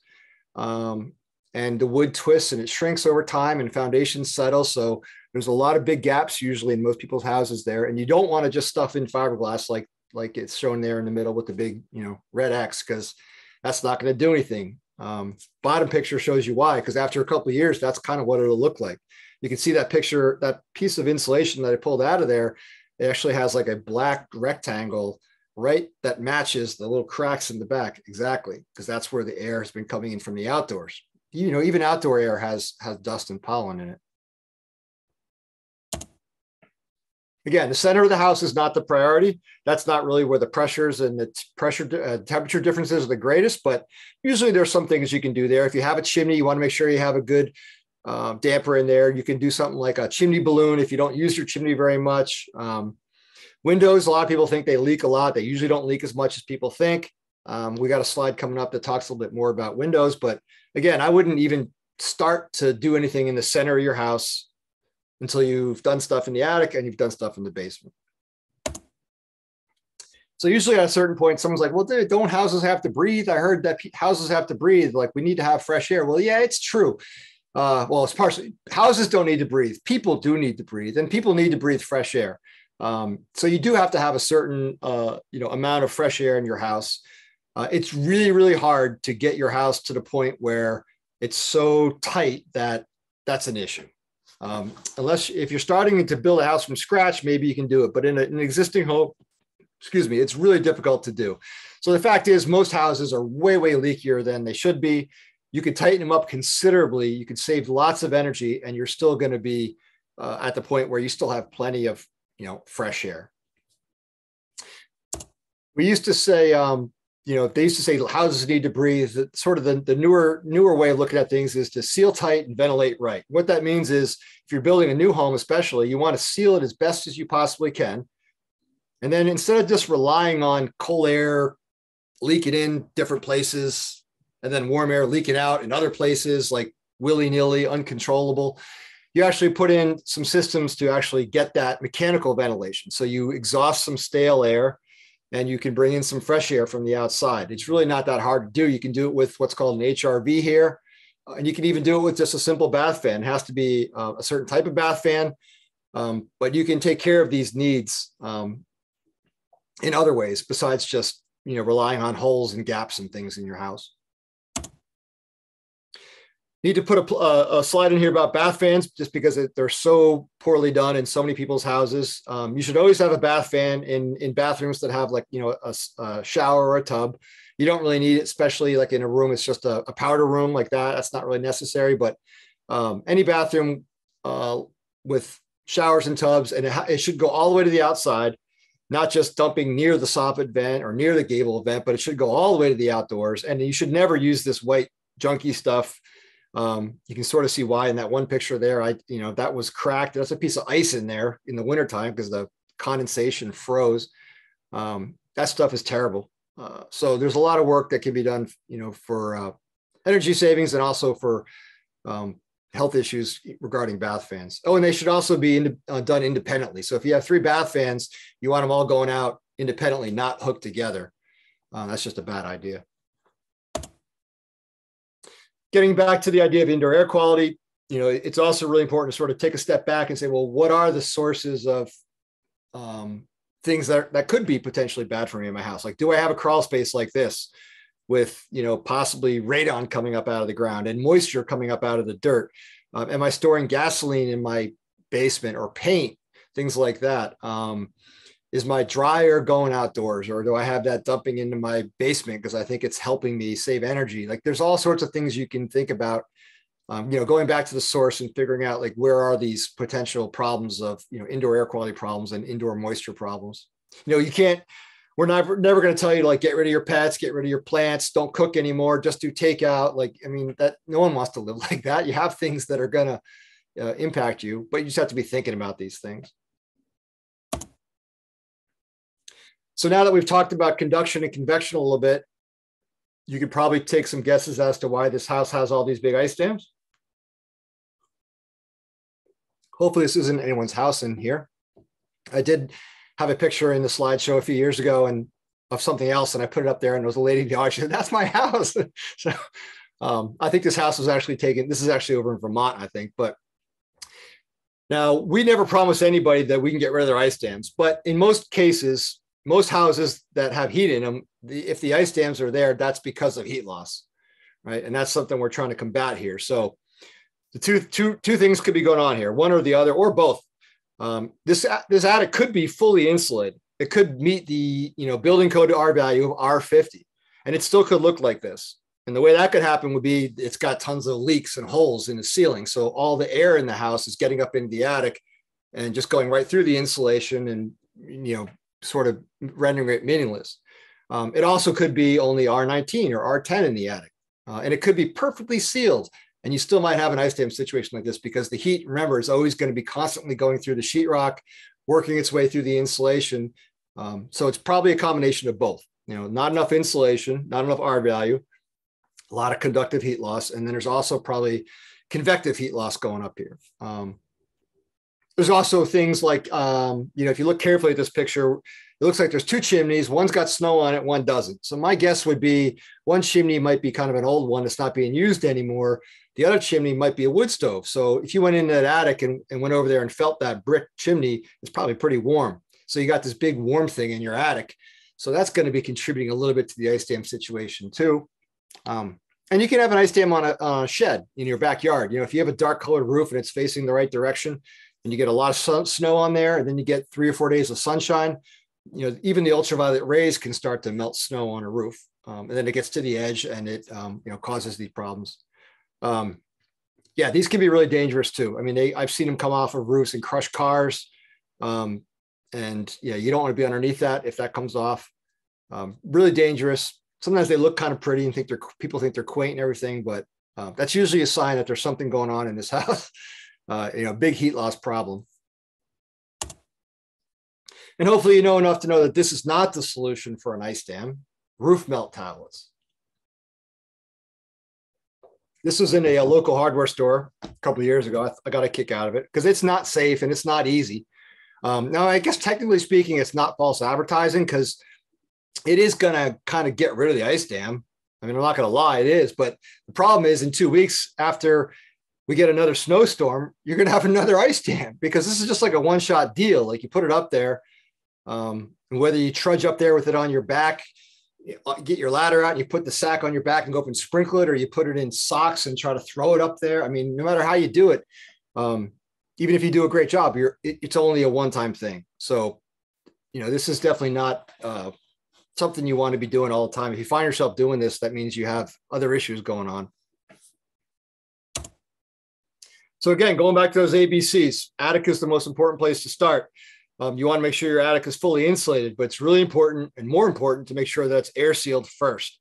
Um, and the wood twists and it shrinks over time and foundations settle. So there's a lot of big gaps usually in most people's houses there. And you don't want to just stuff in fiberglass like, like it's shown there in the middle with the big, you know, red X because that's not going to do anything. Um, bottom picture shows you why, because after a couple of years, that's kind of what it'll look like. You can see that picture, that piece of insulation that I pulled out of there, it actually has like a black rectangle right that matches the little cracks in the back exactly because that's where the air has been coming in from the outdoors you know even outdoor air has has dust and pollen in it again the center of the house is not the priority. That's not really where the pressures and the pressure uh, temperature differences are the greatest but usually there's some things you can do there. If you have a chimney you want to make sure you have a good uh, damper in there. You can do something like a chimney balloon if you don't use your chimney very much. Um, windows a lot of people think they leak a lot. They usually don't leak as much as people think. Um, we got a slide coming up that talks a little bit more about windows but again i wouldn't even start to do anything in the center of your house until you've done stuff in the attic and you've done stuff in the basement. So usually at a certain point, someone's like, well, don't houses have to breathe? I heard that houses have to breathe. Like we need to have fresh air. Well, yeah, it's true. Uh, well, it's partially houses don't need to breathe. People do need to breathe and people need to breathe fresh air. Um, so you do have to have a certain, uh, you know, amount of fresh air in your house. Uh, it's really, really hard to get your house to the point where it's so tight that that's an issue. Um, unless if you're starting to build a house from scratch, maybe you can do it. But in a, an existing home, excuse me, it's really difficult to do. So the fact is, most houses are way, way leakier than they should be. You could tighten them up considerably. You could save lots of energy, and you're still going to be uh, at the point where you still have plenty of, you know, fresh air. We used to say, um, you know, they used to say houses need to breathe. Sort of the, the newer newer way of looking at things is to seal tight and ventilate right. What that means is if you're building a new home, especially, you want to seal it as best as you possibly can. And then instead of just relying on cold air leaking in different places and then warm air leaking out in other places like willy-nilly, uncontrollable, you actually put in some systems to actually get that mechanical ventilation. So you exhaust some stale air and you can bring in some fresh air from the outside. It's really not that hard to do. You can do it with what's called an HRV here, uh, and you can even do it with just a simple bath fan. It has to be uh, a certain type of bath fan, um, but you can take care of these needs um, in other ways besides just you know relying on holes and gaps and things in your house. Need to put a, a, a slide in here about bath fans just because they're so poorly done in so many people's houses. Um, you should always have a bath fan in in bathrooms that have like you know a, a shower or a tub. You don't really need it, especially like in a room. It's just a, a powder room like that. That's not really necessary. But um, any bathroom uh, with showers and tubs, and it, it should go all the way to the outside not just dumping near the soffit vent or near the gable vent, but it should go all the way to the outdoors. And you should never use this white junky stuff um, you can sort of see why in that one picture there, I, you know, that was cracked. That's a piece of ice in there in the wintertime because the condensation froze. Um, that stuff is terrible. Uh, so there's a lot of work that can be done, you know, for uh, energy savings and also for um, health issues regarding bath fans. Oh, and they should also be in, uh, done independently. So if you have three bath fans, you want them all going out independently, not hooked together. Uh, that's just a bad idea getting back to the idea of indoor air quality, you know, it's also really important to sort of take a step back and say, well, what are the sources of um, things that, that could be potentially bad for me in my house? Like, do I have a crawl space like this with, you know, possibly radon coming up out of the ground and moisture coming up out of the dirt? Um, am I storing gasoline in my basement or paint, things like that? Um, is my dryer going outdoors or do I have that dumping into my basement because I think it's helping me save energy? Like there's all sorts of things you can think about. Um, you know, going back to the source and figuring out like where are these potential problems of you know indoor air quality problems and indoor moisture problems. You know, you can't. We're never never going to tell you to like get rid of your pets, get rid of your plants, don't cook anymore, just do takeout. Like I mean, that no one wants to live <laughs> like that. You have things that are going to uh, impact you, but you just have to be thinking about these things. So now that we've talked about conduction and convection a little bit, you could probably take some guesses as to why this house has all these big ice dams. Hopefully this isn't anyone's house in here. I did have a picture in the slideshow a few years ago and of something else, and I put it up there, and there was a lady in the audience. Said, <laughs> "That's my house." <laughs> so um, I think this house was actually taken. This is actually over in Vermont, I think. But now we never promise anybody that we can get rid of their ice dams, but in most cases, most houses that have heat in them, the, if the ice dams are there, that's because of heat loss, right? And that's something we're trying to combat here. So the two, two, two things could be going on here, one or the other, or both. Um, this, this attic could be fully insulated. it could meet the you know building code R value of R50, and it still could look like this. And the way that could happen would be it's got tons of leaks and holes in the ceiling. So all the air in the house is getting up into the attic and just going right through the insulation and, you know, sort of rendering it meaningless. Um, it also could be only R19 or R10 in the attic. Uh, and it could be perfectly sealed. And you still might have an ice dam situation like this because the heat, remember, is always going to be constantly going through the sheetrock, working its way through the insulation. Um, so it's probably a combination of both. You know, not enough insulation, not enough R value, a lot of conductive heat loss. And then there's also probably convective heat loss going up here. Um, there's also things like, um, you know, if you look carefully at this picture, it looks like there's two chimneys. One's got snow on it, one doesn't. So my guess would be one chimney might be kind of an old one that's not being used anymore. The other chimney might be a wood stove. So if you went in that attic and, and went over there and felt that brick chimney, it's probably pretty warm. So you got this big warm thing in your attic. So that's going to be contributing a little bit to the ice dam situation too. Um, and you can have an ice dam on a, on a, shed in your backyard. You know, if you have a dark colored roof and it's facing the right direction, and you get a lot of snow on there, and then you get three or four days of sunshine, you know, even the ultraviolet rays can start to melt snow on a roof, um, and then it gets to the edge and it um, you know causes these problems. Um, yeah, these can be really dangerous too. I mean, they I've seen them come off of roofs and crush cars, um, and yeah, you don't want to be underneath that if that comes off. Um, really dangerous sometimes they look kind of pretty and think they're people think they're quaint and everything, but uh, that's usually a sign that there's something going on in this <laughs> house. Uh, you know, big heat loss problem. And hopefully you know enough to know that this is not the solution for an ice dam, roof melt tablets. This was in a, a local hardware store a couple years ago. I, I, got a kick out of it because it's not safe and it's not easy. Um, now, I guess technically speaking, it's not false advertising because it is going to kind of get rid of the ice dam. I mean, I'm not going to lie, it is. But the problem is, in two weeks after we get another snowstorm, you're going to have <laughs> another ice dam because this is just like a one shot deal. Like you put it up there, um, and whether you trudge up there with it on your back, uh, get your ladder out and you put the sack on your back and go up and sprinkle it, or you put it in socks and try to throw it up there. I mean, no matter how you do it, um, even if you do a great job, you're it, it's only a one time thing. So, you know, this is definitely not uh, something you want to be doing all the time. If you find yourself doing this, that means you have other issues going on. So again, going back to those ABCs, attic is the most important place to start. Um, you want to make sure your attic is fully insulated, but it's really important and more important to make sure that's air sealed first.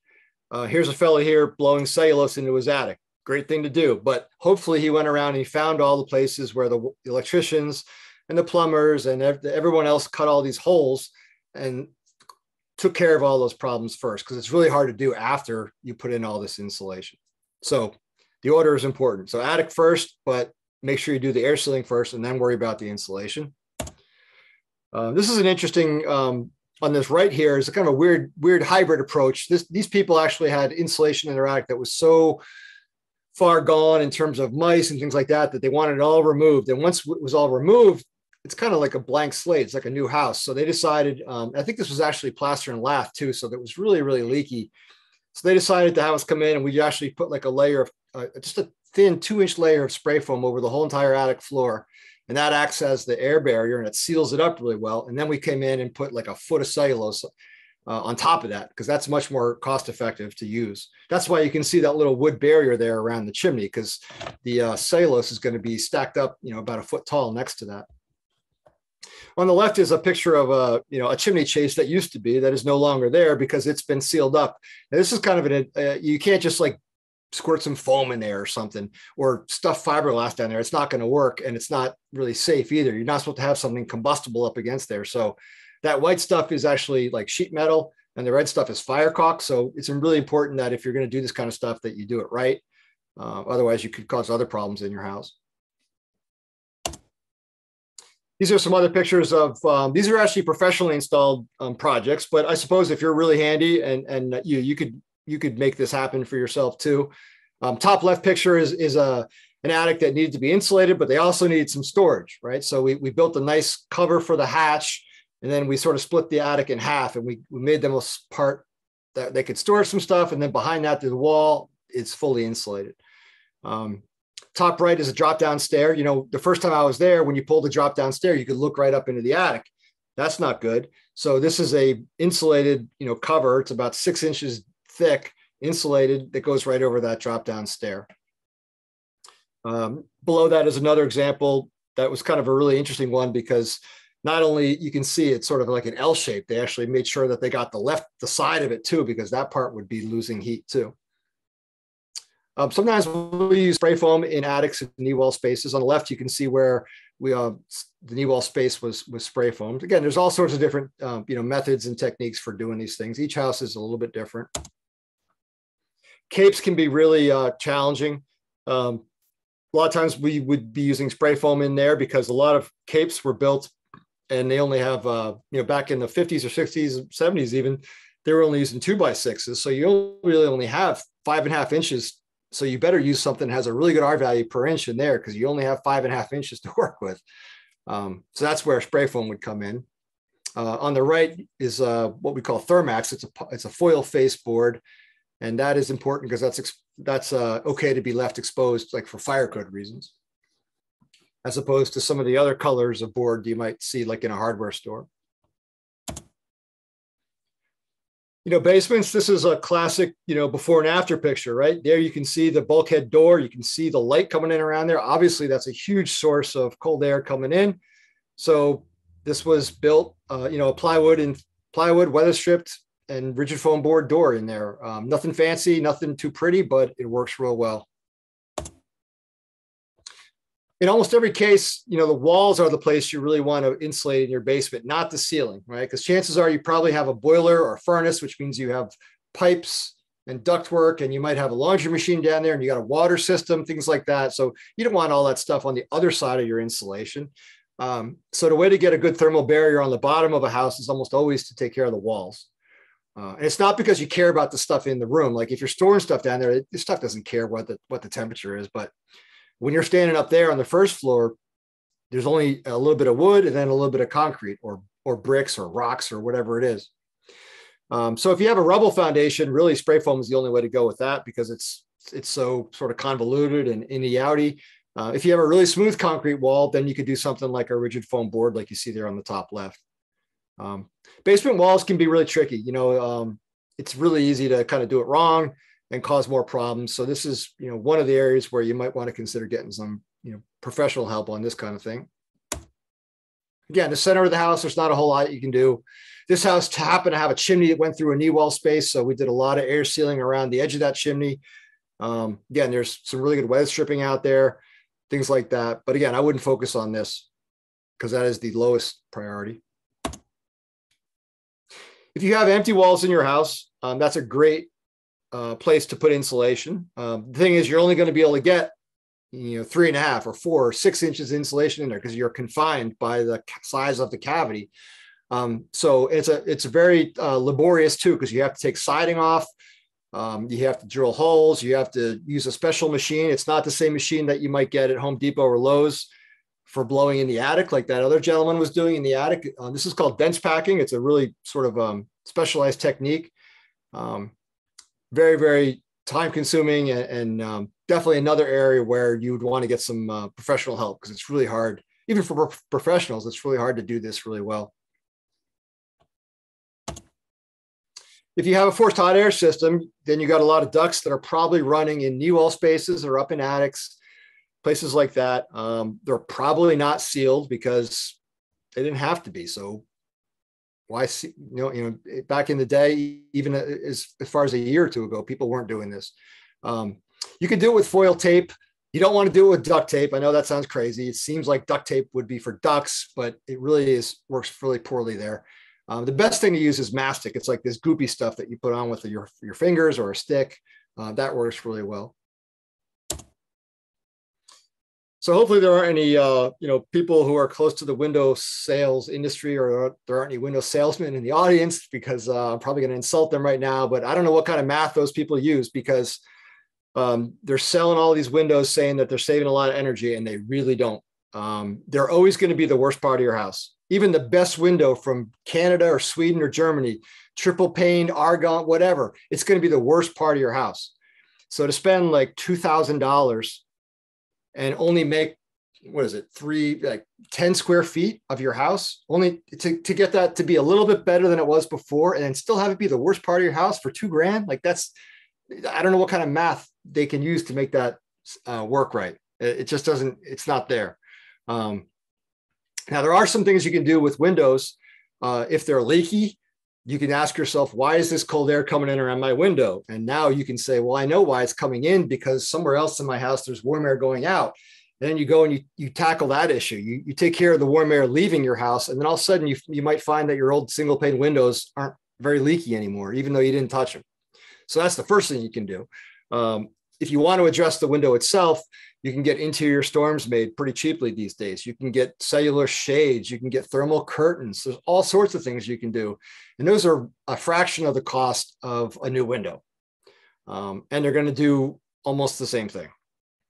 Uh, here's a fellow here blowing cellulose into his attic. Great thing to do, but hopefully he went around and he found all the places where the electricians and the plumbers and everyone else cut all these holes and took care of all those problems first because it's really hard to do after you put in all this insulation. So the order is important. So attic first, but make sure you do the air sealing first and then worry about the insulation. Uh, this is an interesting, um, on this right here is a kind of a weird, weird hybrid approach. This, these people actually had insulation in their attic that was so far gone in terms of mice and things like that, that they wanted it all removed. And once it was all removed, it's kind of like a blank slate. It's like a new house. So they decided, um, I think this was actually plaster and lath too. So that was really, really leaky. So they decided to have us come in and we actually put like a layer of just a thin two inch layer of spray foam over the whole entire attic floor. And that acts as the air barrier and it seals it up really well. And then we came in and put like a foot of cellulose uh, on top of that because that's much more cost effective to use. That's why you can see that little wood barrier there around the chimney because the uh, cellulose is going to be stacked up, you know, about a foot tall next to that. On the left is a picture of a you know a chimney chase that used to be that is no longer there because it's been sealed up. Now, this is kind of an uh, you can't just like squirt some foam in there or something or stuff fiberglass down there. It's not going to work and it's not really safe either. You're not supposed to have something combustible up against there. So that white stuff is actually like sheet metal and the red stuff is fire caulk. So it's really important that if you're going to do this kind of stuff that you do it right. Uh, otherwise, you could cause other problems in your house. These are some other pictures of, um, these are actually professionally installed um, projects, but I suppose if you're really handy and, and you, you could, you could make this happen for yourself too. Um, top left picture is, is a, an attic that needed to be insulated, but they also needed some storage, right? So we, we built a nice cover for the hatch and then we sort of split the attic in half and we, we made them a part that they could store some stuff. And then behind that, the wall is fully insulated. Um, top right is a drop down stair. You know, the first time I was there, when you pull the drop down stair, you could look right up into the attic. That's not good. So this is a insulated, you know, cover. It's about six inches thick, insulated that goes right over that drop down stair. Um, below that is another example that was kind of a really interesting one because not only you can see it's sort of like an L shape, they actually made sure that they got the left, the side of it too, because that part would be losing heat too. Um, sometimes we use spray foam in attics and knee wall spaces. On the left, you can see where we uh, the knee wall space was was spray foamed. Again, there's all sorts of different um, you know methods and techniques for doing these things. Each house is a little bit different. Capes can be really uh, challenging. Um, a lot of times we would be using spray foam in there because a lot of capes were built and they only have uh, you know back in the 50s or 60s 70s even they were only using two by sixes so you really only have five and a half inches so you better use something that has a really good R value per inch in there because you only have five and a half inches to <laughs> work with. Um, so that's where spray foam would come in. Uh, on the right is uh, what we call Thermax. It's a it's a foil face board, and that is important because that's that's uh, okay to be left exposed, like for fire code reasons, as opposed to some of the other colors of board you might see like in a hardware store. you know, basements, this is a classic, you know, before and after picture, right? There you can see the bulkhead door. You can see the light coming in around there. Obviously, that's a huge source of cold air coming in. So this was built, uh, you know, plywood and plywood, weather stripped and rigid foam board door in there. Um, nothing fancy, nothing too pretty, but it works real well in almost every case, you know, the walls are the place you really want to insulate in your basement, not the ceiling, right? Because chances are you probably have a boiler or a furnace, which means you have pipes and ductwork, and you might have a laundry machine down there, and you got a water system, things like that. So you don't want all that stuff on the other side of your insulation. Um, so the way to get a good thermal barrier on the bottom of a house is almost always to take care of the walls. Uh, and it's not because you care about the stuff in the room. Like if you're storing stuff down there, this stuff doesn't care what the what the temperature is. But when you're standing up there on the first floor, there's only a little bit of wood and then a little bit of concrete or or bricks or rocks or whatever it is. Um, so if you have a rubble foundation, really spray foam is the only way to go with that because it's it's so sort of convoluted and inny outy. Uh, if you have a really smooth concrete wall, then you could do something like a rigid foam board, like you see there on the top left. Um, basement walls can be really tricky. You know, um, it's really easy to kind of do it wrong and cause more problems. So this is, you know, one of the areas where you might want to consider getting some, you know, professional help on this kind of thing. Again, the center of the house, there's not a whole lot you can do. This house happened to have a chimney that went through a knee wall space. So we did a lot of air sealing around the edge of that chimney. Um, again, there's some really good weather stripping out there, things like that. But again, I wouldn't focus on this because that is the lowest priority. If you have empty walls in your house, um, that's a great uh, place to put insulation. Um, the thing is, you're only going to be able to get you know three and a half or four or six inches insulation in there because you're confined by the size of the cavity. Um, so it's a it's a very uh, laborious too because you have to take siding off. Um, you have to drill holes. You have to use a special machine. It's not the same machine that you might get at Home Depot or Lowe's for blowing in the attic, like that other gentleman was doing in the attic. Uh, this is called dense packing. It's a really sort of um, specialized technique. Um, very, very time consuming and, and um, definitely another area where you would want to get some uh, professional help because it's really hard, even for professionals, it's really hard to do this really well. If you have a forced hot air system, then you got a lot of ducts that are probably running in knee wall spaces or up in attics, places like that. Um, they're probably not sealed because they didn't have to be. So why see, you know, you know, back in the day, even as, as far as a year or two ago, people weren't doing this. Um, you can do it with foil tape. You don't want to do it with duct tape. I know that sounds crazy. It seems like duct tape would be for ducks, but it really is works really poorly there. Um, the best thing to use is mastic. It's like this goopy stuff that you put on with your, your fingers or a stick. Uh, that works really well. So hopefully there aren't any uh, you know people who are close to the window sales industry, or there aren't any window salesmen in the audience because uh, I'm probably going to insult them right now. But I don't know what kind of math those people use because um, they're selling all these windows saying that they're saving a lot of energy, and they really don't. Um, they're always going to be the worst part of your house. Even the best window from Canada or Sweden or Germany, triple pane, argon, whatever, it's going to be the worst part of your house. So to spend like two thousand dollars and only make what is it three like 10 square feet of your house? Only to, to get that to be a little bit better than it was before and still have it be the worst part of your house for two grand? Like that's i don't know what kind of math they can use to make that uh, work right. It, just doesn't it's not there. Um, now there are some things you can do with windows uh, if they're leaky you can ask yourself, why is this cold air coming in around my window? And now you can say, well, I know why it's coming in because somewhere else in my house, there's warm air going out. And then you go and you, you tackle that issue. You, you take care of the warm air leaving your house. And then all of a sudden you, you might find that your old single pane windows aren't very leaky anymore, even though you didn't touch them. So that's the first thing you can do. Um, if you want to address the window itself, you can get interior storms made pretty cheaply these days. You can get cellular shades, you can get thermal curtains. There's all sorts of things you can do. And those are a fraction of the cost of a new window. Um, and they're going to do almost the same thing.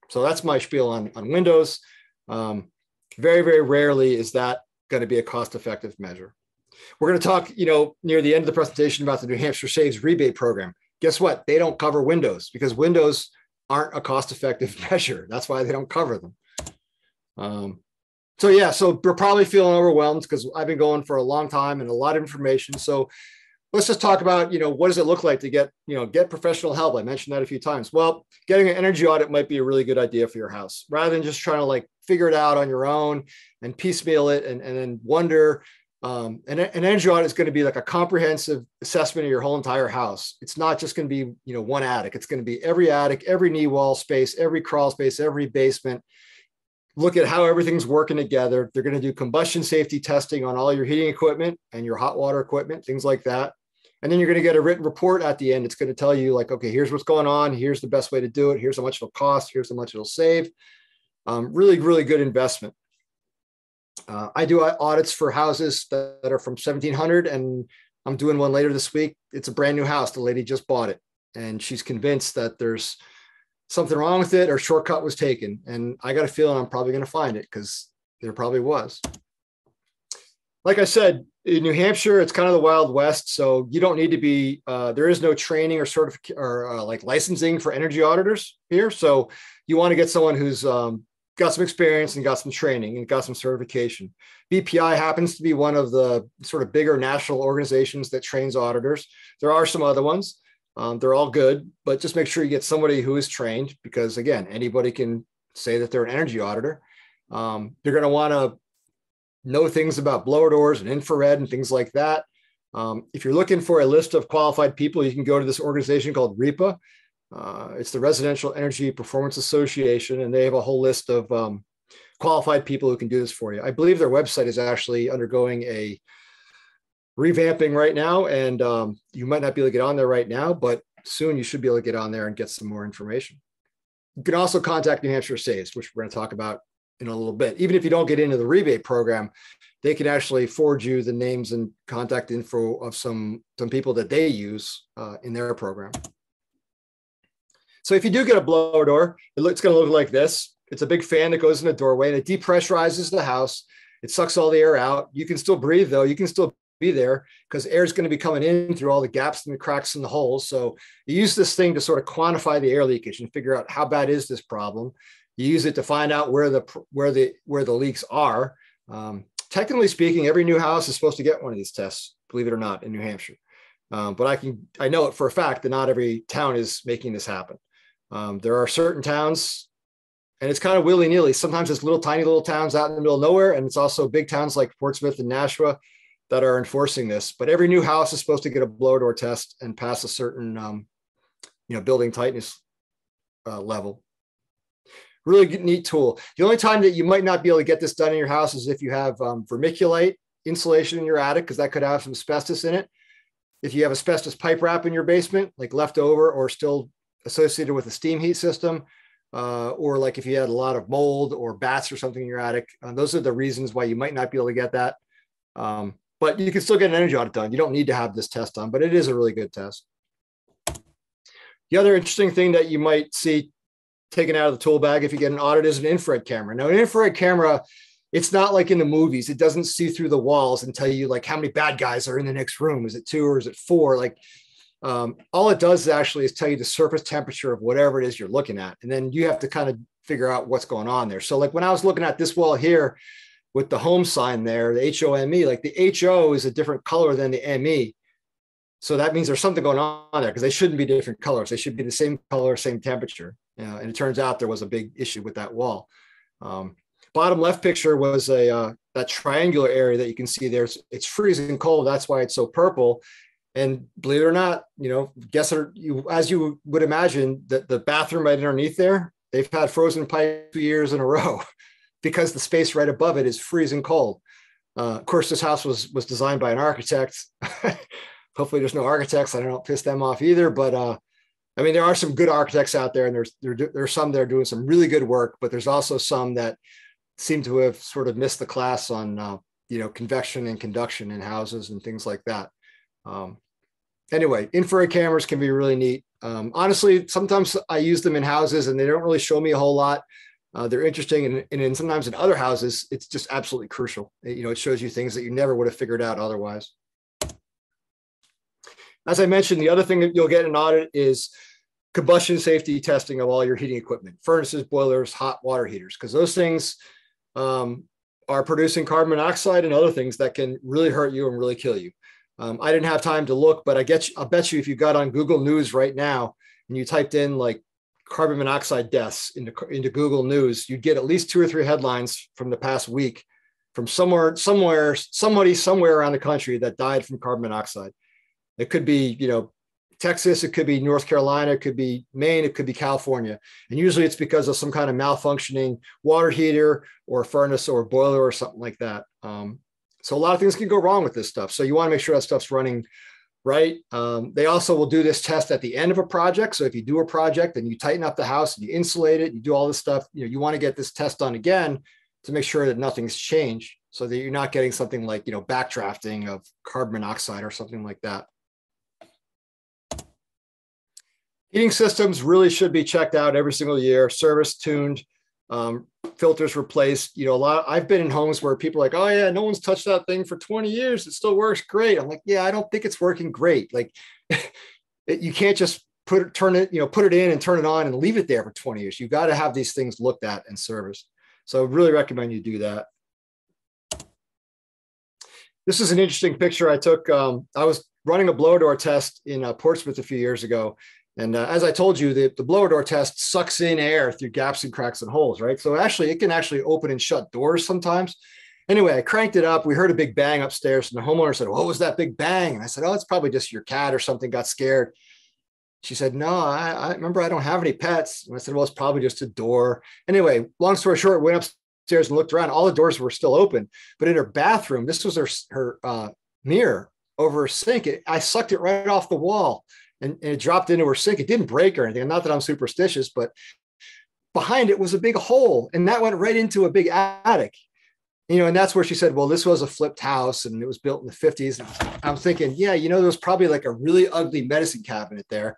So that's my spiel on, on windows. Um, very, very rarely is that going to be a cost effective measure. We're going to talk, you know, near the end of the presentation about the New Hampshire Saves rebate program. Guess what? They don't cover windows because windows aren't a cost effective <laughs> measure. That's why they don't cover them. Um, so yeah, so we're probably feeling overwhelmed because I've been going for a long time and a lot of information. So let's just talk about, you know, what does it look like to get, you know, get professional help? I mentioned that a few times. Well, getting an energy audit might be a really good idea for your house rather than just trying to like figure it out on your own and piecemeal it and, and then wonder. Um, and an energy audit is going to be like a comprehensive assessment of your whole entire house. It's not just going to be, you know, one attic. It's going to be every attic, every knee wall space, every crawl space, every basement look at how everything's working together. They're going to do combustion safety testing on all your heating equipment and your hot water equipment, things like that. And then you're going to get a written report at the end. It's going to tell you, like, okay, here's what's going on. Here's the best way to do it. Here's how much it'll cost. Here's how much it'll save. Um, really, really good investment. Uh, I do audits for houses that, that are from 1700, and I'm doing one later this week. It's a brand new house. The lady just bought it, and she's convinced that there's something wrong with it or shortcut was taken. And I got a feeling I'm probably going to find it because there probably was. Like I said, in New Hampshire, it's kind of the Wild West. So you don't need to be, uh, there is no training or certificate or uh, like licensing for energy auditors here. So you want to get someone who's um, got some experience and got some training and got some certification. BPI happens to be one of the sort of bigger national organizations that trains auditors. There are some other ones. Um, they're all good, but just make sure you get somebody who is trained because, again, anybody can say that they're an energy auditor. Um, you're going to want to know things about blower doors and infrared and things like that. Um, if you're looking for a list of qualified people, you can go to this organization called REPA. Uh, it's the Residential Energy Performance Association, and they have a whole list of um, qualified people who can do this for you. I believe their website is actually undergoing a revamping right now, and um, you might not be able to get on there right now, but soon you should be able to get on there and get some more information. You can also contact New Hampshire Saves, which we're going to talk about in a little bit. Even if you don't get into the rebate program, they can actually forward you the names and contact info of some some people that they use uh, in their program. So if you do get a blower door, it looks going to look like this. It's a big fan that goes in the doorway and it depressurizes the house. It sucks all the air out. You can still breathe though. You can still be there because air is going to be coming in through all the gaps and the cracks and the holes. So you use this thing to sort of quantify the air leakage and figure out how bad is this problem. You use it to find out where the where the where the leaks are. Um, technically speaking, every new house is supposed to get one of these tests, believe it or not, in New Hampshire. Um, but I can I know it for a fact that not every town is making this happen. Um, there are certain towns, and it's kind of willy nilly. Sometimes it's little tiny little towns out in the middle of nowhere, and it's also big towns like Portsmouth and Nashua that are enforcing this, but every new house is supposed to get a blower door test and pass a certain, um, you know, building tightness uh, level. Really neat tool. The only time that you might not be able to get this done in your house is if you have um, vermiculite insulation in your attic, because that could have some asbestos in it. If you have asbestos pipe wrap in your basement, like left over or still associated with a steam heat system, uh, or like if you had a lot of mold or bats or something in your attic, uh, those are the reasons why you might not be able to get that. Um, but you can still get an energy audit done. You don't need to have this test done, but it is a really good test. The other interesting thing that you might see taken out of the tool bag if you get an audit is an infrared camera. Now, an infrared camera, it's not like in the movies. It doesn't see through the walls and tell you like how many bad guys are in the next room. Is it two or is it four? Like um, all it does is actually is tell you the surface temperature of whatever it is you're looking at. And then you have to kind of figure out what's going on there. So like when I was looking at this wall here with the home sign there, the H O M E, like the H O is a different color than the M E. So that means there's something going on there because they shouldn't be different colors. They should be the same color, same temperature. You know, and it turns out there was a big issue with that wall. Um, bottom left picture was a uh, that triangular area that you can see there. It's, it's freezing cold. That's why it's so purple. And believe it or not, you know, guess it, you as you would imagine that the bathroom right underneath there, they've had frozen pipe two years in a row <laughs> because the space right above it is freezing cold. Uh, of course, this house was was designed by an architect. <laughs> Hopefully, there's no architects. I don't piss them off either. But uh, I mean, there are some good architects out there, and there's there, there's some that are doing some really good work. But there's also some that seem to have sort of missed the class on uh, you know convection and conduction in houses and things like that. Um, anyway, infrared cameras can be really neat. Um, honestly, sometimes I use them in houses and they don't really show me a whole lot. Uh, they're interesting, and, and sometimes in other houses, it's just absolutely crucial. It, you know, it shows you things that you never would have figured out otherwise. As I mentioned, the other thing that you'll get in audit is combustion safety testing of all your heating equipment, furnaces, boilers, hot water heaters, because those things um, are producing carbon monoxide and other things that can really hurt you and really kill you. Um, I didn't have time to look, but I get you, I'll bet you if you got on Google News right now and you typed in like carbon monoxide deaths into, into Google News, you'd get at least two or three headlines from the past week from somewhere, somewhere, somebody somewhere around the country that died from carbon monoxide. It could be, you know, Texas, it could be North Carolina, it could be Maine, it could be California. And usually it's because of some kind of malfunctioning water heater or furnace or boiler or something like that. Um, so a lot of things can go wrong with this stuff. So you want to make sure that stuff's running right. Um, they also will do this test at the end of a project. So if you do a project and you tighten up the house and you insulate it, you do all this stuff, you know, you want to get this test done again to make sure that nothing's changed so that you're not getting something like, you know, backdrafting of carbon monoxide or something like that. Heating systems really should be checked out every single year, service tuned, um, filters replaced. You know, a lot. I've been in homes where people are like, "Oh yeah, no one's touched that thing for 20 years. It still works great." I'm like, "Yeah, I don't think it's working great. Like, <laughs> it, you can't just put it, turn it, you know, put it in and turn it on and leave it there for 20 years. You've got to have these things looked at and serviced. So, I really recommend you do that. This is an interesting picture I took. Um, I was running a blower door test in uh, Portsmouth a few years ago, and uh, as I told you, the, the blower door test sucks in air through gaps and cracks and holes, right? So actually, it can actually open and shut doors sometimes. Anyway, I cranked it up. We heard a big bang upstairs, and the homeowner said, "What was that big bang?" And I said, "Oh, it's probably just your cat or something got scared." She said, "No, I, I remember I don't have any pets." And I said, "Well, it's probably just a door." Anyway, long story short, went upstairs and looked around. All the doors were still open, but in her bathroom, this was her her uh, mirror over her sink. It, I sucked it right off the wall and, and it dropped into her sink. It didn't break or anything. Not that I'm superstitious, but behind it was a big hole and that went right into a big attic you know and that's where she said well this was a flipped house and it was built in the 50s and i'm thinking yeah you know there was probably like a really ugly medicine cabinet there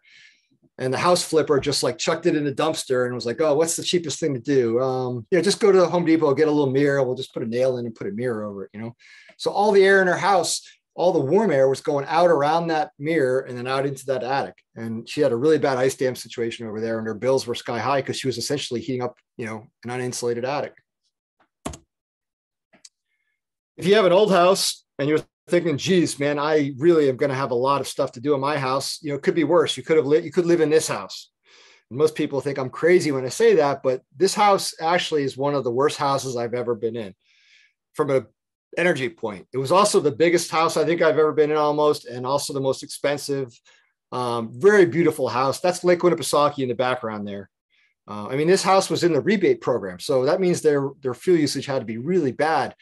and the house flipper just like chucked it in the dumpster and was like oh what's the cheapest thing to do um yeah just go to the home depot get a little mirror we'll just put a nail in and put a mirror over it you know so all the air in her house all the warm air was going out around that mirror and then out into that attic. And she had a really bad ice dam situation over there, and her bills were sky high because she was essentially heating up, you know, an uninsulated attic. If you have an old house and you're thinking, geez, man, I really am going to have a lot of stuff to do in my house, you know, it could be worse. You could have lit, you could live in this house. And most people think I'm crazy when I say that, but this house actually is one of the worst houses I've ever been in. From a energy point. It was also the biggest house I think I've ever been in almost, and also the most expensive. Um, very beautiful house. That's Lake Winnipesaukee in the background there. Uh, I mean, this house was in the rebate program, so that means their their fuel usage had to be really bad.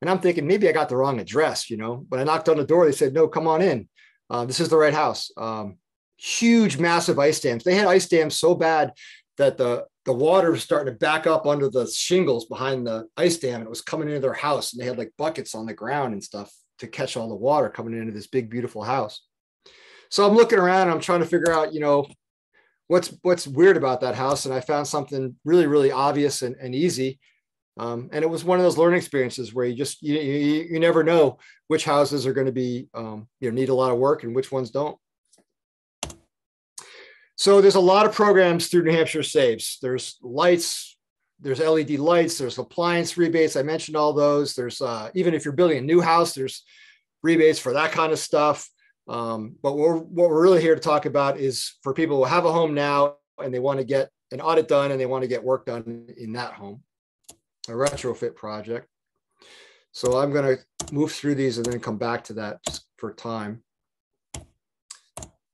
And I'm thinking maybe I got the wrong address, you know. But I knocked on the door. They said, "No, come on in. Uh, this is the right house." Um, huge, massive ice dams. They had ice dams so bad that the the water was starting to back up under the shingles behind the ice dam and it was coming into their house and they had like buckets on the ground and stuff to catch all the water coming into this big beautiful house. So i'm looking around i'm trying to figure out you know what's what's weird about that house and i found something really really obvious and, and easy. Um, and it was one of those learning experiences where you just you, you, you never know which houses are going to be um, you know need a lot of work and which ones don't so there's a lot of programs through New Hampshire Saves. There's lights, there's LED lights, there's appliance rebates. I mentioned all those. There's uh, even if you're building a new house, there's rebates for that kind of stuff. Um, but we're, what we're really here to talk about is for people who have a home now and they want to get an audit done and they want to get work done in that home, a retrofit project. So I'm going to move through these and then come back to that just for time.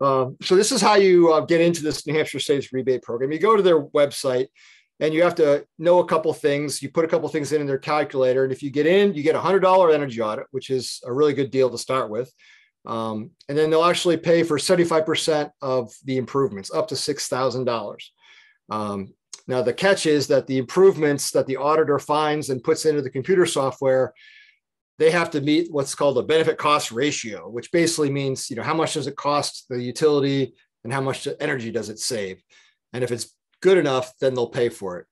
Um, so this is how you uh, get into this New Hampshire Saves rebate program. You go to their website and you have to know a couple things. You put a couple things in in their calculator, and if you get in, you get a hundred dollar energy audit, which is a really good deal to start with. Um, and then they'll actually pay for 75% of the improvements, up to $6,000. Um, now, the catch is that the improvements that the auditor finds and puts into the computer software, they have to meet what's called a benefit cost ratio, which basically means, you know, how much does it cost the utility and how much energy does it save? And if it's good enough, then they'll pay for it.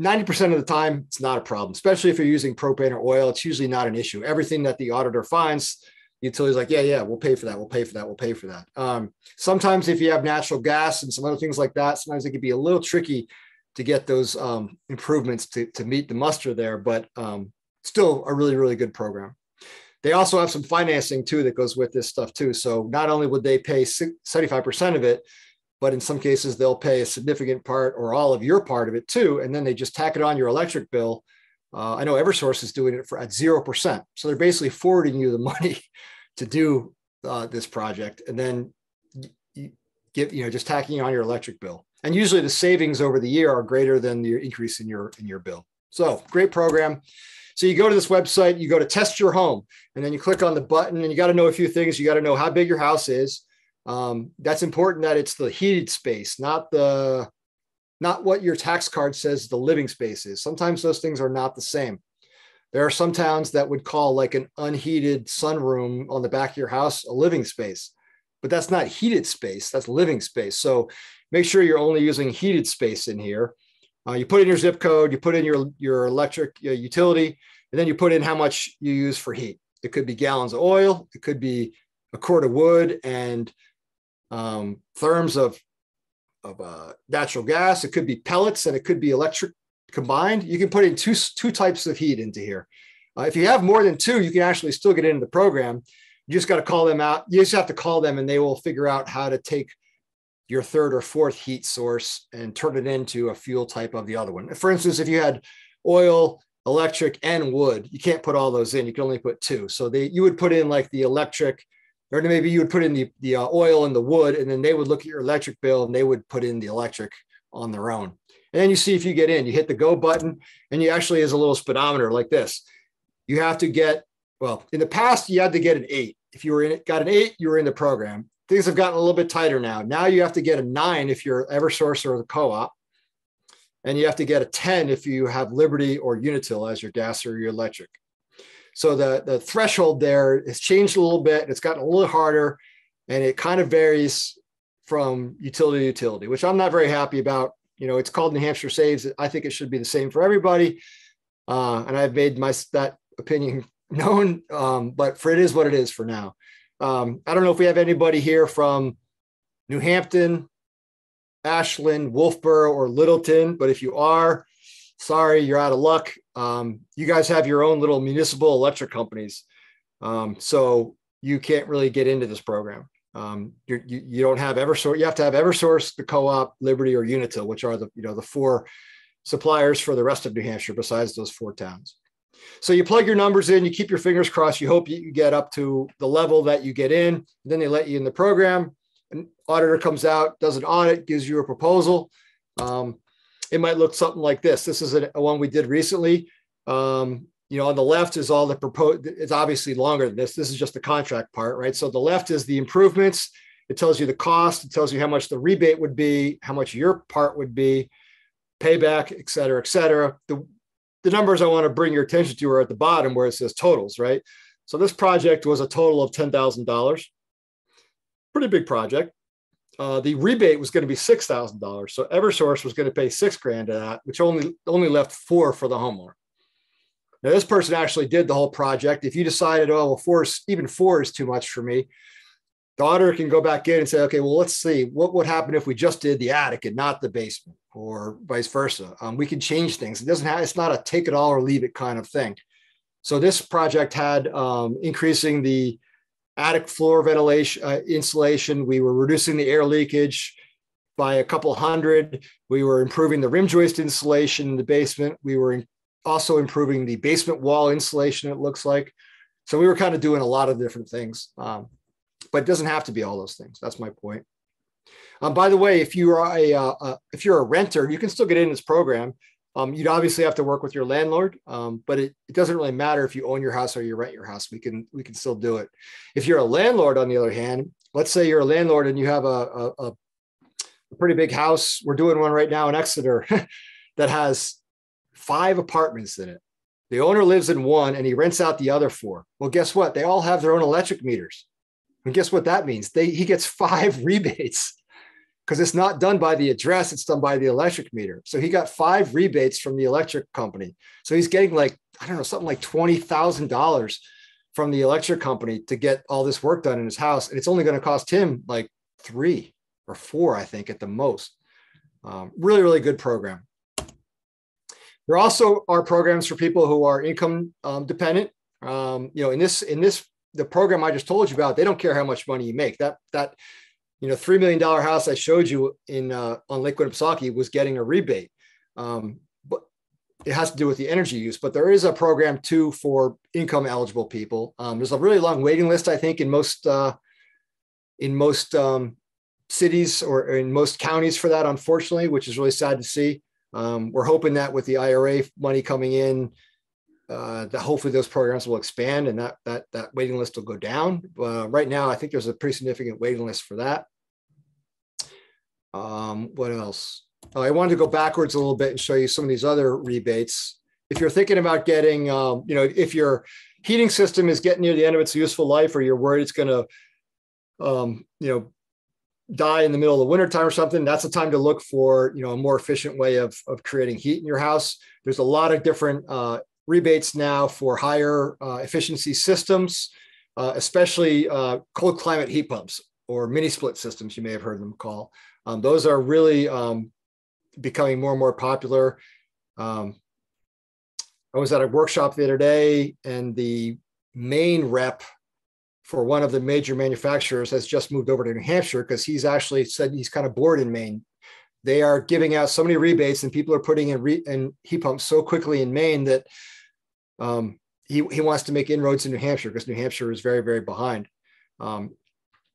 90% of the time, it's not a problem, especially if you're using propane or oil. It's usually not an issue. Everything that the auditor finds, utility's like, yeah, yeah, we'll pay for that. We'll pay for that. We'll pay for that. Um, sometimes if you have natural gas and some other things like that, sometimes it can be a little tricky to get those um, improvements to, to meet the muster there, but um, still a really, really good program. They also have some financing too that goes with this stuff too. So not only would they pay 75% of it, but in some cases they'll pay a significant part or all of your part of it too. And then they just tack it on your electric bill uh, I know Eversource is doing it for at zero percent, so they're basically forwarding you the <laughs> money to do uh, this project, and then give you know just tacking on your electric bill. And usually the savings over the year are greater than the increase in your in your bill. So great program. So you go to this website, you go to test your home, and then you click on the button, and you got to know a few things. You got to know how big your house is. Um, that's important that it's the heated space, not the not what your tax card says the living space is. Sometimes those things are not the same. There are some towns that would call like an unheated sunroom on the back of your house a living space, but that's not heated space, that's living space. So make sure you're only using heated space in here. Uh, you put in your zip code, you put in your, your electric uh, utility, and then you put in how much you use for heat. It could be gallons of oil, it could be a cord of wood and um, therms of of uh, natural gas. It could be pellets and it could be electric combined. You can put in two, two types of heat into here. Uh, if you have more than two, you can actually still get into the program. You just got to call them out. You just have to call them and they will figure out how to take your third or fourth heat source and turn it into a fuel type of the other one. For instance, if you had oil, electric, and wood, you can't put all those in. You can only put two. So they, you would put in like the electric, or maybe you would put in the, the uh, oil and the wood, and then they would look at your electric bill and they would put in the electric on their own. And then you see if you get in, you hit the go button, and you actually is a little speedometer like this. You have to get, well, in the past, you had to get an eight. If you were in it, got an eight, you were in the program. Things have gotten a little bit tighter now. Now you have to get a nine if you're Eversource or the co-op. And you have to get a 10 if you have Liberty or Unitil as your gas or your electric. So the, the threshold there has changed a little bit. It's gotten a little harder and it kind of varies from utility to utility, which I'm not very happy about. You know, it's called New Hampshire Saves. I think it should be the same for everybody. Uh, and I've made my that opinion <laughs> known, um, but for it is what it is for now. Um, I don't know if we have anybody here from New Hampton, Ashland, Wolfeboro, or Littleton, but if you are, sorry, you're out of luck. Um, you guys have your own little municipal electric companies. Um, so you can't really get into this program. Um, you, you don't have Eversource. You have to have Eversource, the co-op, Liberty, or Unitil, which are the you know the four suppliers for the rest of New Hampshire besides those four towns. So you plug your numbers in, you keep your fingers crossed. You hope you get up to the level that you get in. Then they let you in the program. An auditor comes out, does an audit, gives you a proposal. Um, it might look something like this. This is a, a one we did recently. Um, you know, on the left is all the proposed, it's obviously longer than this. This is just the contract part, right? So the left is the improvements. It tells you the cost. It tells you how much the rebate would be, how much your part would be, payback, et cetera, et cetera. The, the numbers I want to bring your attention to are at the bottom where it says totals, right? So this project was a total of $10,000. Pretty big project uh, the rebate was going to be six thousand dollars. So EverSource was going to pay six grand of that, which only only left four for the homeowner. Now this person actually did the whole project. If you decided, oh well, four is, even four is too much for me, daughter can go back in and say, okay, well, let's see what would happen if we just did the attic and not the basement, or vice versa. Um, we can change things. It doesn't have. It's not a take it all or leave it kind of thing. So this project had um, increasing the attic floor ventilation uh, insulation. We were reducing the air leakage by a couple hundred. We were improving the rim joist insulation in the basement. We were also improving the basement wall insulation. It looks like. So we were kind of doing a lot of different things. Um, but it doesn't have to be all those things. That's my point. Um, by the way, if you are a uh, uh, if you're a renter, you can still get in this program. Um, you'd obviously have to work with your landlord, um, but it, it, doesn't really matter if you own your house or you rent your house. We can we can still do it. If you're a landlord, on the other hand, let's say you're a landlord and you have a, a, a pretty big house. We're doing one right now in Exeter <laughs> that has five apartments in it. The owner lives in one and he rents out the other four. Well, guess what? They all have their own electric meters. And guess what that means? They he gets five <laughs> rebates because it's not done by the address, it's done by the electric meter. So he got five rebates from the electric company. So he's getting like, I don't know, something like $20,000 from the electric company to get all this work done in his house. And it's only going to cost him like three or four, I think, at the most. Um, really, really good program. There also are programs for people who are income um, dependent. Um, you know, in this in this the program I just told you about, they don't care how much money you make. That that you know three million dollar house I showed you in uh, on Lake Winnipesaukee was getting a rebate, um, but it has to do with the energy use. But there is a program too for income eligible people. Um, there's a really long waiting list, I think, in most uh, in most um, cities or in most counties for that, unfortunately, which is really sad to see. Um, we're hoping that with the IRA money coming in, uh, that hopefully those programs will expand and that that that waiting list will go down. Uh, right now, I think there's a pretty significant waiting list for that. Um, what else? Oh, I wanted to go backwards a little bit and show you some of these other rebates. If you're thinking about getting, um, you know, if your heating system is getting near the end of its useful life, or you're worried it's going to, um, you know, die in the middle of the wintertime or something, that's the time to look for, you know, a more efficient way of, of creating heat in your house. There's a lot of different uh, rebates now for higher uh, efficiency systems, uh, especially uh, cold climate heat pumps or mini split systems, you may have heard them call. Um, those are really um, becoming more and more popular. Um, I was at a workshop the other day, and the main rep for one of the major manufacturers has just moved over to New Hampshire because he's actually said he's kind of bored in Maine. They are giving out so many rebates, and people are putting in, re- in heat pumps so quickly in Maine that um, he, he wants to make inroads in New Hampshire because New Hampshire is very, very behind. Um,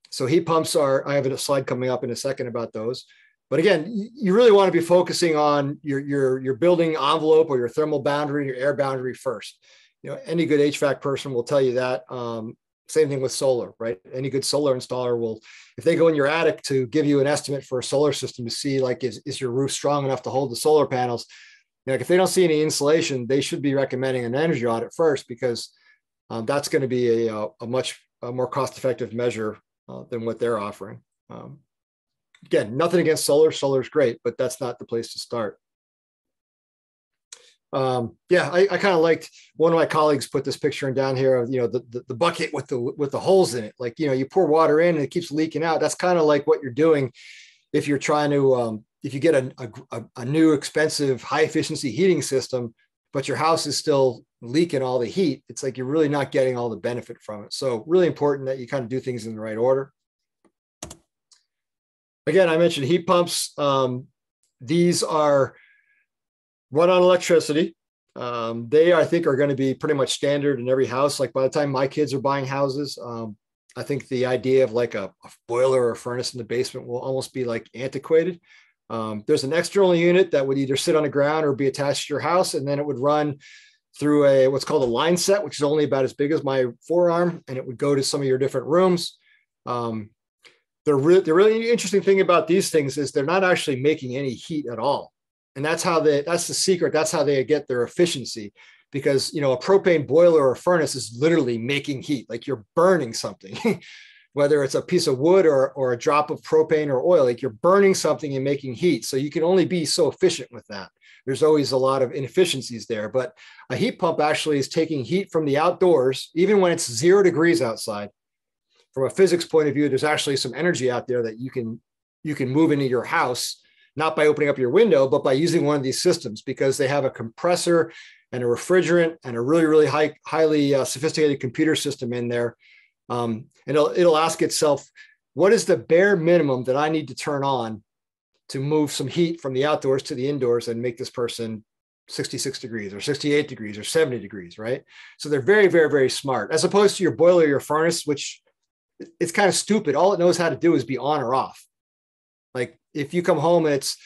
so heat pumps are, I have a slide coming up in a second about those. But again, you really want to be focusing on your, your, your building envelope or your thermal boundary, your air boundary first. You know, any good HVAC person will tell you that. Um, same thing with solar, right? Any good solar installer will, if they go in your attic to give you an estimate for a solar system to see like, is, is your roof strong enough to hold the solar panels? Like if they don't see any insulation, they should be recommending an energy audit first because um, that's going to be a, a much a more cost-effective measure uh, than what they're offering. Um, again, nothing against solar. Solar is great, but that's not the place to start. Um, yeah, I, I kind of liked one of my colleagues put this picture in down here of you know the, the, the bucket with the with the holes in it. Like you know you pour water in and it keeps leaking out. That's kind of like what you're doing if you're trying to um, if you get a, a, a new expensive high efficiency heating system, but your house is still leaking all the heat, it's like you're really not getting all the benefit from it. So really important that you kind of do things in the right order. Again, I mentioned heat pumps. Um, these are run on electricity. Um, they, I think, are going to be pretty much standard in every house. Like by the time my kids are buying houses, um, I think the idea of like a, a, boiler or a furnace in the basement will almost be like antiquated. Um, there's an external unit that would either sit on the ground or be attached to your house, and then it would run through a what's called a line set, which is only about as big as my forearm, and it would go to some of your different rooms. Um, the, re- the really interesting thing about these things is they're not actually making any heat at all, and that's how they that's the secret. That's how they get their efficiency, because you know a propane boiler or furnace is literally making heat, like you're burning something. <laughs> whether it's a piece of wood or, or a drop of propane or oil, like you're burning something and making heat. So you can only be so efficient with that. There's always a lot of inefficiencies there, but a heat pump actually is taking heat from the outdoors, even when it's zero degrees outside, from a physics point of view, there's actually some energy out there that you can you can move into your house, not by opening up your window, but by using one of these systems because they have a compressor and a refrigerant and a really, really high, highly uh, sophisticated computer system in there. Um, and it'll, it'll ask itself, what is the bare minimum that I need to turn on to move some heat from the outdoors to the indoors and make this person 66 degrees or 68 degrees or 70 degrees, right? So they're very, very, very smart as opposed to your boiler, your furnace, which it's kind of stupid. All it knows how to do is be on or off. Like if you come home and it's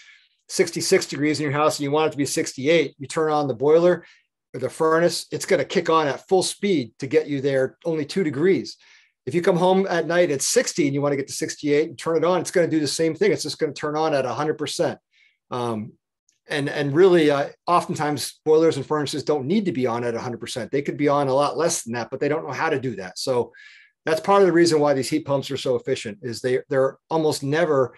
66 degrees in your house and you want it to be 68, you turn on the boiler or the furnace, it's going to kick on at full speed to get you there only two degrees. If you come home at night at 60 and you want to get to 68 and turn it on, it's going to do the same thing. It's just going to turn on at 100%. Um, and and really, uh, oftentimes boilers and furnaces don't need to be on at 100%. They could be on a lot less than that, but they don't know how to do that. So that's part of the reason why these heat pumps are so efficient. Is they they're almost never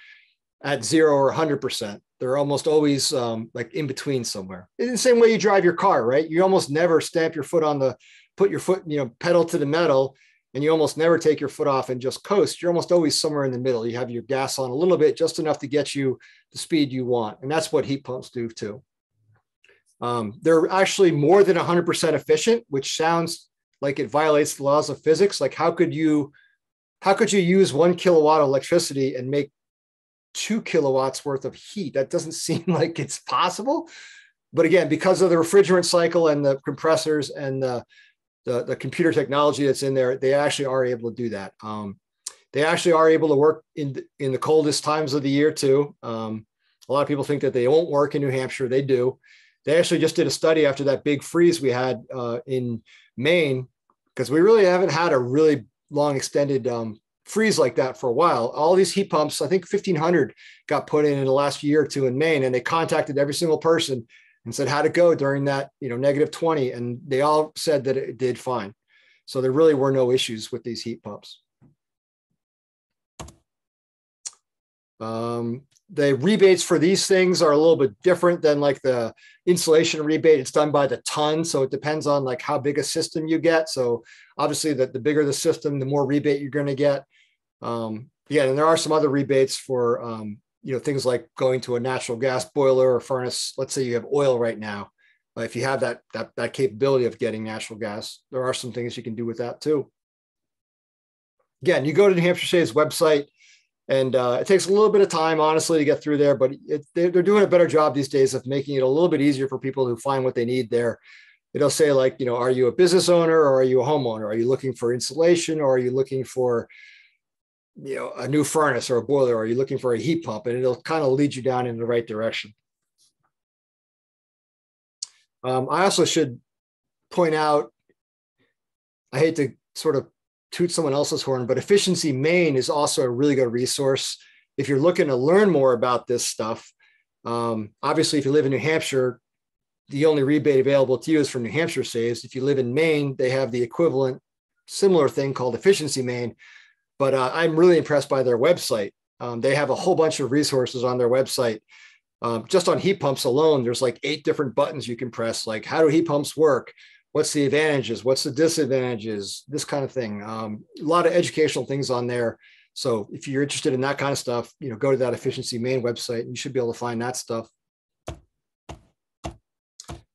at zero or 100%. They're almost always um, like in between somewhere. In the same way you drive your car, right? You almost never stamp your foot on the, put your foot, you know, pedal to the metal and you almost never take your foot off and just coast. You're almost always somewhere in the middle. You have your gas on a little bit, just enough to get you the speed you want. And that's what heat pumps do too. Um, they're actually more than 100% efficient, which sounds like it violates the laws of physics. Like how could you, how could you use one kilowatt of electricity and make two kilowatts worth of heat? That doesn't <laughs> seem like it's possible. But again, because of the refrigerant cycle and the compressors and the the, the computer technology that's in there, they actually are able to do that. Um, they actually are able to work in the, in the coldest times of the year too. Um, a lot of people think that they won't work in New Hampshire. They do. They actually just did a study after that big freeze we had uh, in Maine because we really haven't had a really long extended um, freeze like that for a while. All these heat pumps, I think 1,500 got put in in the last year or two in Maine, and they contacted every single person and said how'd it go during that you know negative 20 and they all said that it did fine. So there really were no issues with these heat pumps. Um, the rebates for these things are a little bit different than like the insulation rebate. It's done by the ton so it depends on like how big a system you get. So obviously that the bigger the system the more rebate you're going to get. Um, yeah and there are some other rebates for um, you know things like going to a natural gas boiler or furnace let's say you have oil right now if you have that, that that capability of getting natural gas there are some things you can do with that too. Again you go to new hampshire saves website and uh, it takes a little bit of time honestly to get through there but it, they're, they're doing a better job these days of making it a little bit easier for people who find what they need there. It'll say like you know are you a business owner or are you a homeowner? Are you looking for insulation or are you looking for you know a new furnace or a boiler or you're looking for a heat pump and it'll kind of lead you down in the right direction. Um, i also should point out i hate to sort of toot someone else's horn but efficiency maine is also a really good resource. If you're looking to learn more about this stuff um, obviously if you live in new hampshire the only rebate available to you is from new hampshire saves. If you live in maine they have the equivalent similar thing called efficiency maine but uh, I'm really impressed by their website. Um, they have a whole bunch of resources on their website. Um, just on heat pumps alone, there's like eight different buttons you can press. Like, how do heat pumps work? What's the advantages? What's the disadvantages? This kind of thing. Um, a lot of educational things on there. So if you're interested in that kind of stuff, you know, go to that efficiency maine website and you should be able to find that stuff.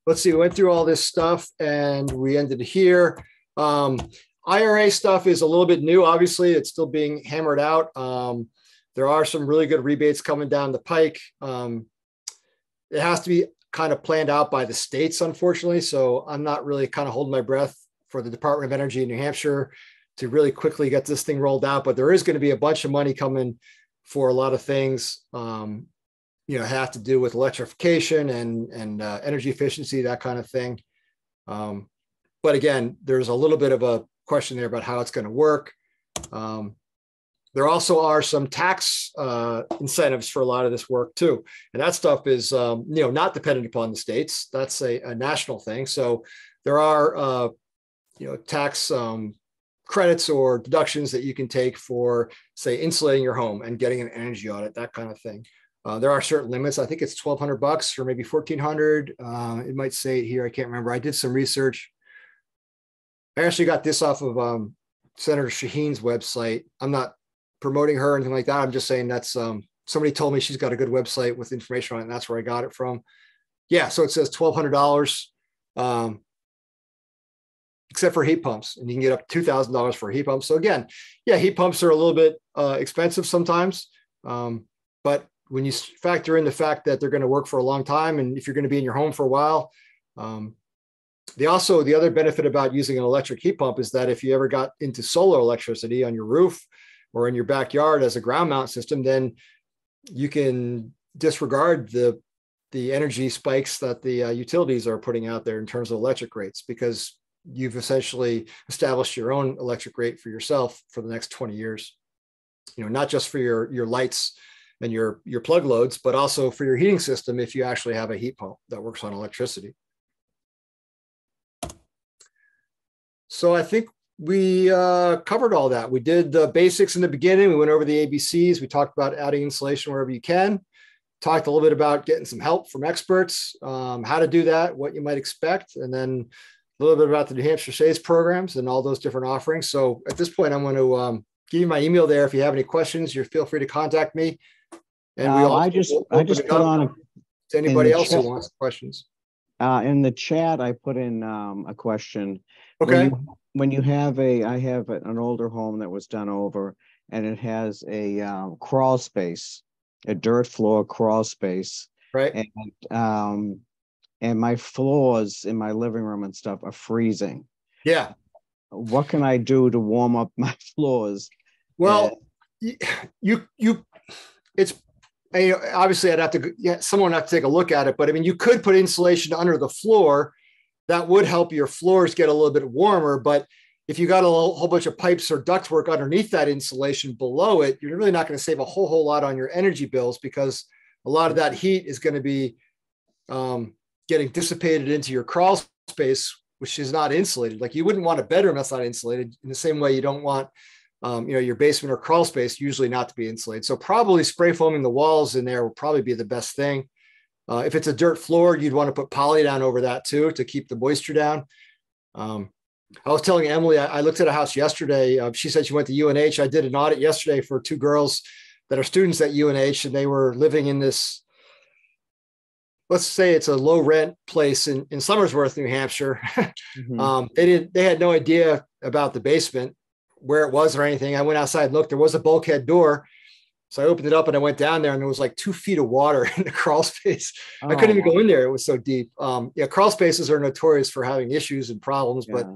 Let's see, we went through all this stuff and we ended here. Um, IRA stuff is a little bit new. Obviously, it's still being hammered out. Um, there are some really good rebates coming down the pike. Um, it has to be kind of planned out by the states, unfortunately. So I'm not really kind of holding my breath for the Department of Energy in New Hampshire to really quickly get this thing rolled out. But there is going to be a bunch of money coming for a lot of things. Um, you know, have to do with electrification and and uh, energy efficiency, that kind of thing. Um, but again, there's a little bit of a question there about how it's going to work. Um, there also are some tax uh, incentives for a lot of this work too, and that stuff is um, you know not dependent upon the states. That's a, a national thing. So there are uh, you know tax um, credits or deductions that you can take for say insulating your home and getting an energy audit, that kind of thing. Uh, there are certain limits. I think it's 1200 bucks or maybe 1400. Uh, it might say it here. I can't remember. I did some research I actually got this off of um, Senator Shaheen's website. I'm not promoting her or anything like that. I'm just saying that's um, somebody told me she's got a good website with information on it, and that's where I got it from. Yeah, so it says twelve hundred dollars, um, except for heat pumps, and you can get up two thousand dollars for a heat pump. So again, yeah, heat pumps are a little bit uh, expensive sometimes, um, but when you factor in the fact that they're going to work for a long time, and if you're going to be in your home for a while, um, they also the other benefit about using an electric heat pump is that if you ever got into solar electricity on your roof or in your backyard as a ground mount system, then you can disregard the the energy spikes that the uh, utilities are putting out there in terms of electric rates because you've essentially established your own electric rate for yourself for the next 20 years. You know not just for your your lights and your your plug loads but also for your heating system if you actually have a heat pump that works on electricity so i think we uh, covered all that. We did the basics in the beginning. We went over the ABCs. We talked about adding insulation wherever you can. Talked a little bit about getting some help from experts, um, how to do that, what you might expect, and then a little bit about the New Hampshire Saves programs and all those different offerings. So at this point, I'm going to um, give you my email there. If you have any questions, you feel free to contact me. And we uh, I just I just put on a, to anybody else chat, who wants questions. Uh, in the chat, I put in um, a question. Okay. When you, when you have a, I have an older home that was done over, and it has a um, crawl space, a dirt floor crawl space, right? And um, and my floors in my living room and stuff are freezing. Yeah. What can I do to warm up <laughs> my floors? Well, you you, it's you know, obviously I'd have to yeah, someone have to take a look at it, but I mean you could put insulation under the floor that would help your floors get a little bit warmer. But if you got a whole bunch of pipes or ductwork underneath that insulation below it, you're really not going to save a whole whole lot on your energy bills because a lot of that heat is going to be um, getting dissipated into your crawl space, which is not insulated. Like you wouldn't want a bedroom that's not insulated. In the same way, you don't want um, you know your basement or crawl space usually not to be insulated. So probably spray foaming the walls in there will probably be the best thing. Uh, if it's a dirt floor, you'd want to put poly down over that too to keep the moisture down. Um, I was telling Emily, I, I, looked at a house yesterday. Uh, she said she went to UNH. I did an audit yesterday for two girls that are students at UNH, and they were living in this. Let's say it's a low rent place in, in Somersworth, New Hampshire. <laughs> mm-hmm. um, they didn't. They had no idea about the basement, where it was or anything. I went outside, looked. There was a bulkhead door, so I opened it up and I went down there and there was like two feet of water <laughs> in the crawl space. Oh, I couldn't even go in there. It was so deep. Um, yeah, crawl spaces are notorious for having issues and problems, yeah. but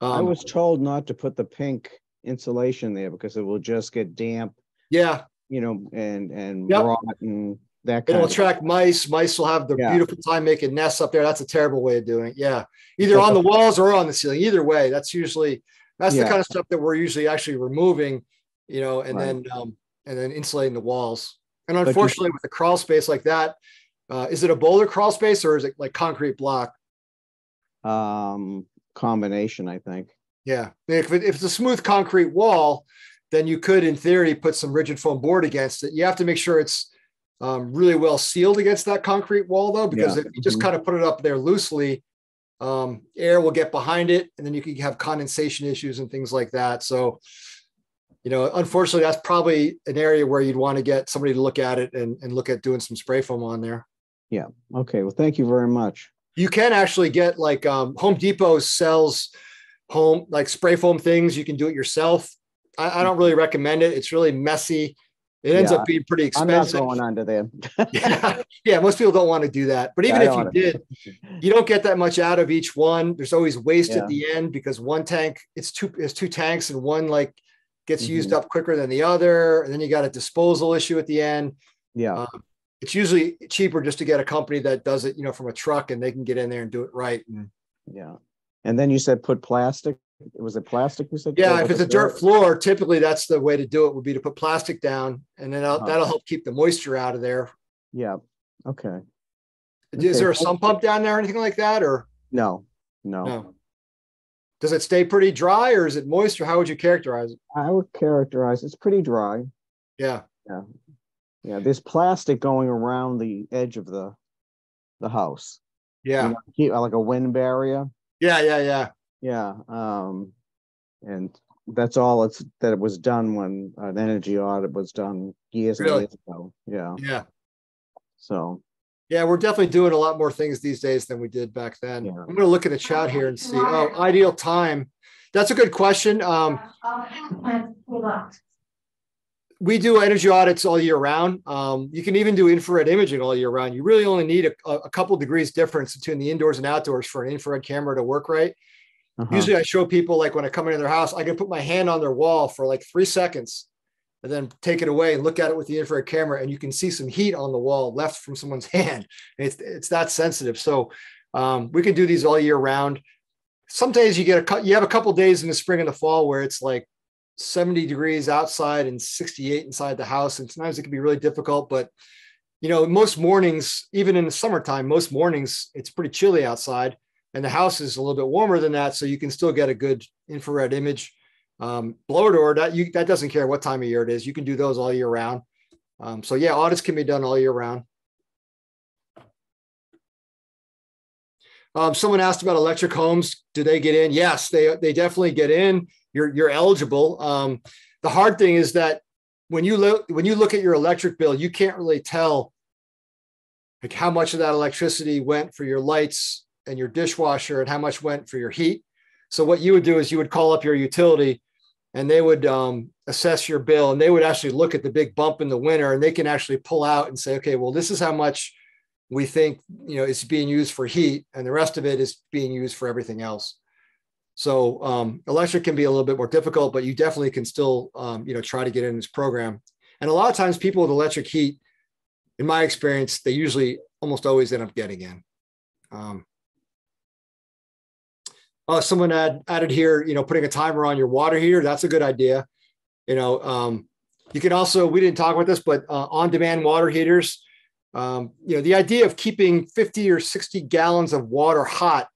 um, I was told not to put the pink insulation there because it will just get damp. Yeah. You know, and, and yep. rot and that It'll attract mice. Mice will have the yeah. beautiful time making nests up there. That's a terrible way of doing it. Yeah. Either on the <laughs> walls or on the ceiling. Either way, that's usually, that's yeah. the kind of stuff that we're usually actually removing, you know, and right. then, um, and then insulating the walls. And unfortunately, with a crawl space like that, uh, is it a boulder crawl space or is it like concrete block? Um, combination, I think. Yeah, if, it, if it's a smooth concrete wall, then you could, in theory, put some rigid foam board against it. You have to make sure it's um, really well sealed against that concrete wall, though, because yeah. if you just mm-hmm. kind of put it up there loosely, um, air will get behind it, and then you can have condensation issues and things like that. So you know, unfortunately, that's probably an area where you'd want to get somebody to look at it and, and look at doing some spray foam on there. Yeah. Okay. Well, thank you very much. You can actually get like um, Home Depot sells home like spray foam things. You can do it yourself. I, I don't really recommend it. It's really messy. It ends yeah, up being pretty expensive. I'm not going under there. yeah, <laughs> yeah, most people don't want to do that. But even yeah, if you did, you don't get that much out of each one. There's always waste at the end because one tank, it's two, it's two tanks, and one like gets mm-hmm. used up quicker than the other, and then you got a disposal issue at the end. Yeah. Um, it's usually cheaper just to get a company that does it, you know, from a truck and they can get in there and do it right. And, yeah. And then you said put plastic. Was it plastic? You said yeah. If it's a dirt floor, typically that's the way to do it. Would be to put plastic down, and then that'll, that'll help keep the moisture out of there. Yeah. Okay. Is okay. there a sump pump down there or anything like that, or no? No. No. Does it stay pretty dry or is it moist or how would you characterize it? I would characterize it's pretty dry. Yeah. Yeah. Yeah. There's plastic going around the edge of the the house. Yeah. You know, like a wind barrier. Yeah, yeah, yeah. Yeah. Um and that's all it's that it was done when an energy audit was done years Really? and years ago. Yeah. Yeah. So Yeah, we're definitely doing a lot more things these days than we did back then. Yeah. I'm going to look at the chat here and see. Oh, ideal time. That's a good question. Um, we do energy audits all year round. Um, you can even do infrared imaging all year round. You really only need a, a couple degrees difference between the indoors and outdoors for an infrared camera to work right. uh-huh. Usually, I show people like when I come into their house, I can put my hand on their wall for like three seconds, and then take it away and look at it with the infrared camera, and you can see some heat on the wall left from someone's <laughs> hand. It's it's that sensitive. So um, we can do these all year round. Some days you get a you have a couple days in the spring and the fall where it's like 70 degrees outside and 68 inside the house, and sometimes it can be really difficult. But you know, most mornings, even in the summertime, most mornings it's pretty chilly outside and the house is a little bit warmer than that, so you can still get a good infrared image. Um, blower door that you that doesn't care what time of year it is. You can do those all year round. Um, so yeah, audits can be done all year round. Um, someone asked about electric homes. Do they get in? Yes, they they definitely get in. You're you're eligible. Um, the hard thing is that when you look when you look at your electric bill, you can't really tell like how much of that electricity went for your lights and your dishwasher and how much went for your heat. So what you would do is you would call up your utility and they would um, assess your bill and they would actually look at the big bump in the winter and they can actually pull out and say, okay, well, this is how much we think you know is being used for heat and the rest of it is being used for everything else. So um, electric can be a little bit more difficult, but you definitely can still um, you know try to get in this program. And a lot of times people with electric heat, in my experience, they usually almost always end up getting in. Um, uh, someone added here, you know, putting a timer on your water heater. That's a good idea. You know, um, you can also, we didn't talk about this, but uh, on demand water heaters, um, you know, the idea of keeping 50 or 60 gallons of water hot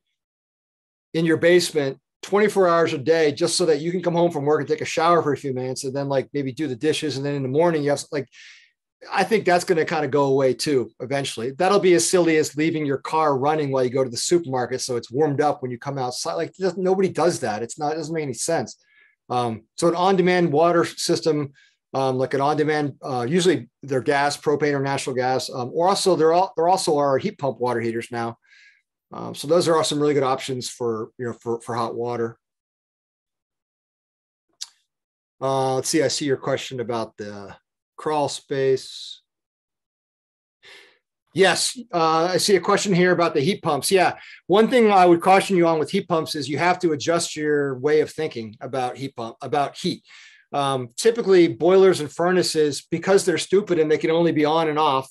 in your basement 24 hours a day, just so that you can come home from work and take a shower for a few minutes and then like maybe do the dishes. And then in the morning, you have like, I think that's going to kind of go away too eventually. That'll be as silly as leaving your car running while you go to the supermarket so it's warmed up when you come outside. Like nobody does that. It's not. It doesn't make any sense. Um, so an on-demand water system, um, like an on-demand, uh, usually they're gas, propane, or natural gas, um, or also there are there also are heat pump water heaters now. Um, so those are some really good options for you know for for hot water. Uh, let's see. I see your question about the crawl space. Yes, uh, I see a question here about the heat pumps. Yeah, one thing I would caution you on with heat pumps is you have to adjust your way of thinking about heat pump about heat. Um, typically, boilers and furnaces, because they're stupid and they can only be on and off,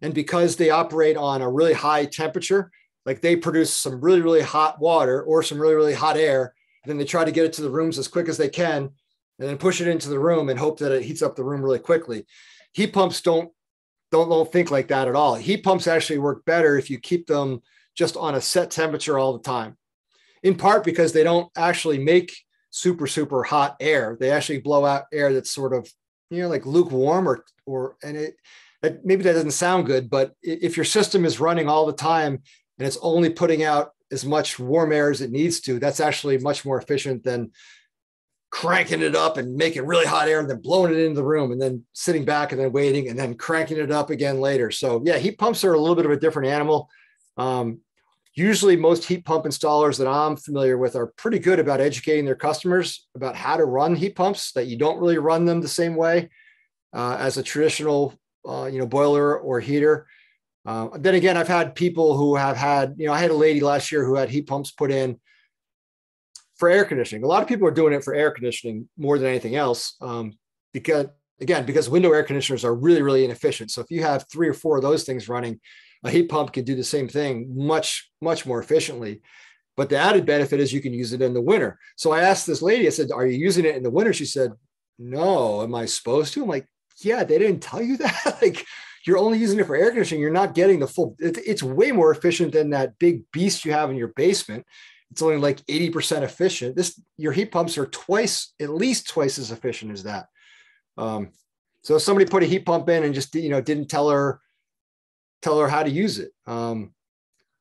and because they operate on a really high temperature, like they produce some really really hot water or some really really hot air, and then they try to get it to the rooms as quick as they can, and then push it into the room and hope that it heats up the room really quickly. Heat pumps don't don't, don't think like that at all. Heat pumps actually work better if you keep them just on a set temperature all the time. In part because they don't actually make super super hot air. They actually blow out air that's sort of you know like lukewarm or or and it maybe that doesn't sound good, but if your system is running all the time and it's only putting out as much warm air as it needs to, that's actually much more efficient than cranking it up and making really hot air and then blowing it into the room and then sitting back and then waiting and then cranking it up again later. So yeah, heat pumps are a little bit of a different animal. Um, usually most heat pump installers that I'm familiar with are pretty good about educating their customers about how to run heat pumps, that you don't really run them the same way uh, as a traditional, uh, you know, boiler or heater. Uh, then again, I've had people who have had, you know, I had a lady last year who had heat pumps put in for air conditioning. A lot of people are doing it for air conditioning more than anything else. Um, because again, because window air conditioners are really, really inefficient. So if you have three or four of those things running, a heat pump can do the same thing much, much more efficiently. But the added benefit is you can use it in the winter. So I asked this lady, I said, Are you using it in the winter? She said, No. Am I supposed to? I'm like, Yeah, they didn't tell you <laughs> that. like, you're only using it for air conditioning. You're not getting the full, it, it's way more efficient than that big beast you have in your basement it's only like 80% efficient. This your heat pumps are twice, at least twice as efficient as that. Um, so if somebody put a heat pump in and just you know didn't tell her tell her how to use it. Um,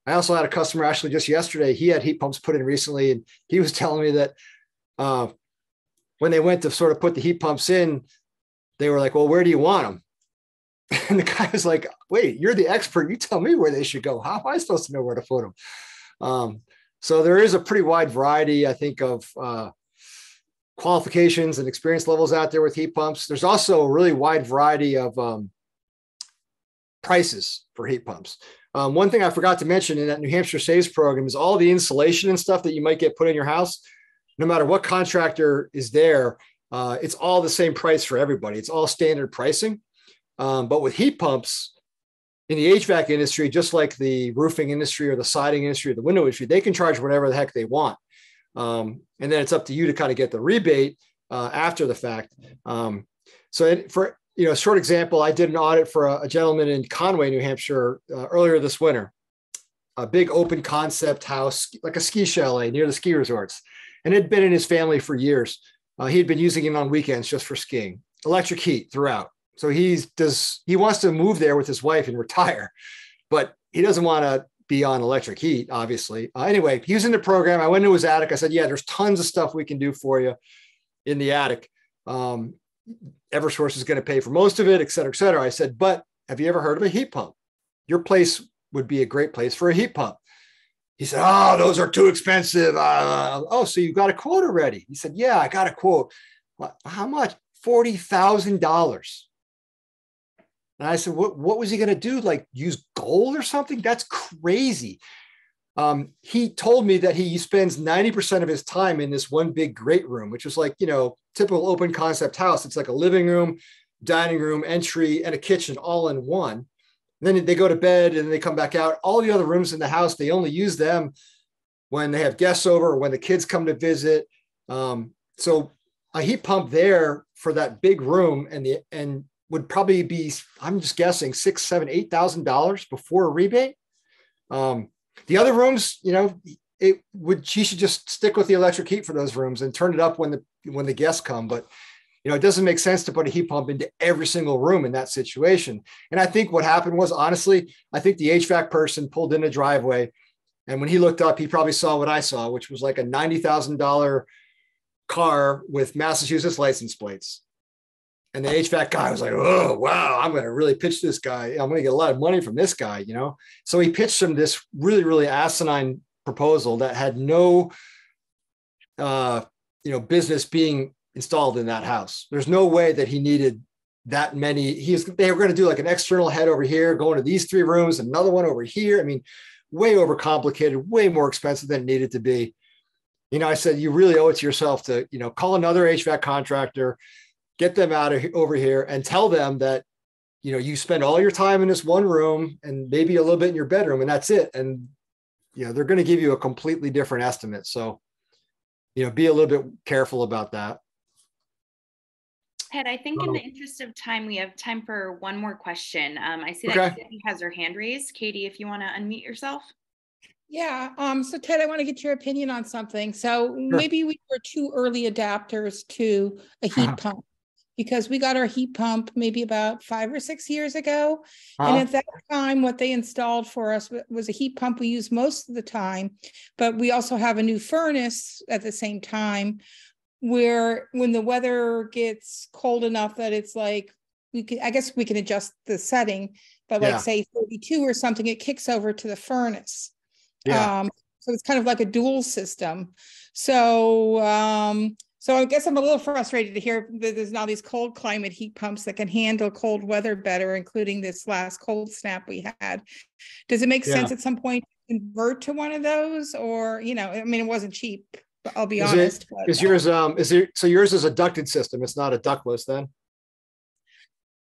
I also had a customer actually just yesterday. He had heat pumps put in recently, and he was <laughs> telling me that uh, when they went to sort of put the heat pumps in, they were like, well, where do you want them? <laughs> And the guy was like, wait, you're the expert. You tell me where they should go. How am I supposed to know where to put them? Um, so there is a pretty wide variety, I think, of uh, qualifications and experience levels out there with heat pumps. There's also a really wide variety of um, prices for heat pumps. Um, one thing I forgot to mention in that New Hampshire Saves program is all the insulation and stuff that you might get put in your house. No matter what contractor is there, uh, it's all the same price for everybody. It's all standard pricing. Um, but with heat pumps in the HVAC industry, just like the roofing industry or the siding industry or the window industry, they can charge whatever the heck they want. Um, and then it's up to you to kind of get the rebate uh, after the fact. Um, so for you know, a short example, I did an audit for a, a gentleman in Conway, New Hampshire, uh, earlier this winter. A big open concept house, like a ski chalet near the ski resorts, and it had been in his family for years. Uh, he had been using it on weekends just for skiing. Electric heat throughout. So he's does he wants to move there with his wife and retire, but he doesn't want to be on electric heat, obviously. Uh, anyway, he was in the program. I went into his attic. I said, "Yeah, there's tons of stuff we can do for you in the attic." Um, Eversource is going to pay for most of it, et cetera, et cetera. I said, but have you ever heard of a heat pump? Your place would be a great place for a heat pump. He said, oh, those are too expensive. Uh, oh, so you got a quote already? He said, yeah, I got a quote. How much? $40,000. And I said, what, what was he going to do? Like use gold or something? That's crazy. Um, he told me that he spends 90% of his time in this one big great room, which is like, you know, typical open concept house. It's like a living room, dining room, entry, and a kitchen all in one. And then they go to bed and they come back out. All the other rooms in the house, they only use them when they have guests over or when the kids come to visit. Um, so a heat pump there for that big room and the and would probably be, I'm just guessing, six, seven, eight thousand dollars before a rebate. Um, the other rooms, you know, it would she should just stick with the electric heat for those rooms and turn it up when the when the guests come. But you know, it doesn't make sense to put a heat pump into every single room in that situation. And I think what happened was honestly, I think the HVAC person pulled in a driveway. And when he looked up, he probably saw what I saw, which was like a $90,000 car with Massachusetts license plates. And the HVAC guy was like, oh, wow, I'm going to really pitch this guy. I'm going to get a lot of money from this guy, you know? So he pitched him this really, really asinine proposal that had no, uh, you know, business being installed in that house. There's no way that he needed that many. He's, they were going to do like an external head over here, going to these three rooms, another one over here. I mean, way overcomplicated, way more expensive than it needed to be. You know, I said, you really owe it to yourself to, you know, call another HVAC contractor, get them out of over here and tell them that you know you spend all your time in this one room and maybe a little bit in your bedroom and that's it and you know they're going to give you a completely different estimate so you know be a little bit careful about that Ted, I think in the interest of time, we have time for one more question. Um, I see that okay. Katie has her hand raised. Katie, if you want to unmute yourself. Yeah. Um, so Ted, I want to get your opinion on something. So sure. maybe we were too early adapters to a heat <laughs> pump because we got our heat pump maybe about five or six years ago. Uh-huh. And at that time, what they installed for us was a heat pump we use most of the time, but we also have a new furnace at the same time where when the weather gets cold enough that it's like we can I guess we can adjust the setting, but like yeah. say 32 or something, it kicks over to the furnace. Yeah. Um, so it's kind of like a dual system. So um, so I guess I'm a little frustrated to hear that there's now these cold climate heat pumps that can handle cold weather better, including this last cold snap we had. Does it make yeah. sense at some point to convert to one of those, or you know, I mean, it wasn't cheap. but I'll be is honest. It, but, is yours um is it so yours is a ducted system? It's not a ductless then.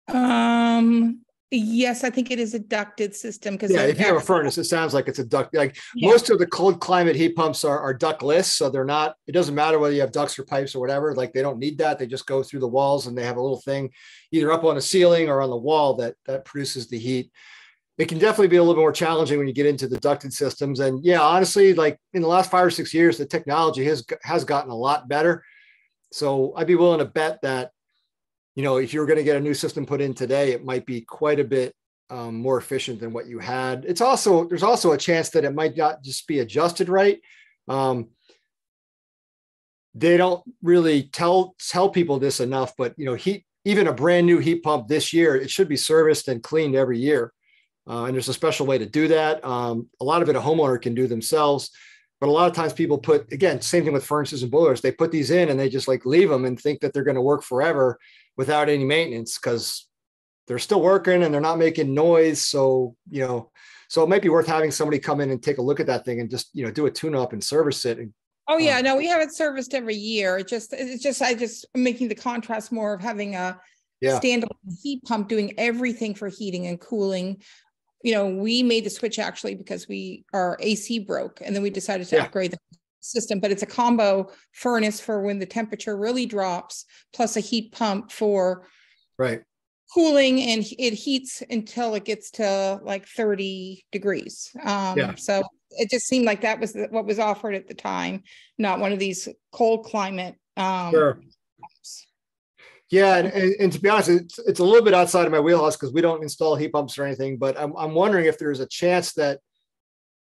Um, Yes, I think it is a ducted system because yeah, if you have a furnace, it sounds like it's a duct. Like yeah. most of the cold climate heat pumps are, are ductless, so they're not. It doesn't matter whether you have ducts or pipes or whatever. Like they don't need that. They just go through the walls, and they have a little thing, either up on the ceiling or on the wall that that produces the heat. It can definitely be a little bit more challenging when you get into the ducted systems. And yeah, honestly, like in the last five or six years, the technology has has gotten a lot better. So I'd be willing to bet that you know, if you're going to get a new system put in today, it might be quite a bit um, more efficient than what you had. It's also there's also a chance that it might not just be adjusted right. Um, they don't really tell tell people this enough, but you know, heat even a brand new heat pump this year, it should be serviced and cleaned every year. Uh, and there's a special way to do that. Um, a lot of it a homeowner can do themselves, but a lot of times people put again same thing with furnaces and boilers. They put these in and they just like leave them and think that they're going to work forever without any maintenance because they're still working and they're not making noise. So you know, so it might be worth having somebody come in and take a look at that thing and just you know do a tune up and service it and Oh um, yeah, no, we have it serviced every year. It just it's just I just making the contrast more of having a yeah. standalone heat pump doing everything for heating and cooling. You know, we made the switch actually because we our AC broke and then we decided to Yeah. upgrade the system, but it's a combo furnace for when the temperature really drops, plus a heat pump for right. cooling and it heats until it gets to like 30 degrees. Um, Yeah. so it just seemed like that was what was offered at the time, not one of these cold climate. Um, Sure. Yeah, and, and, and to be honest, it's, it's a little bit outside of my wheelhouse because we don't install heat pumps or anything. But I'm I'm wondering if there's a chance that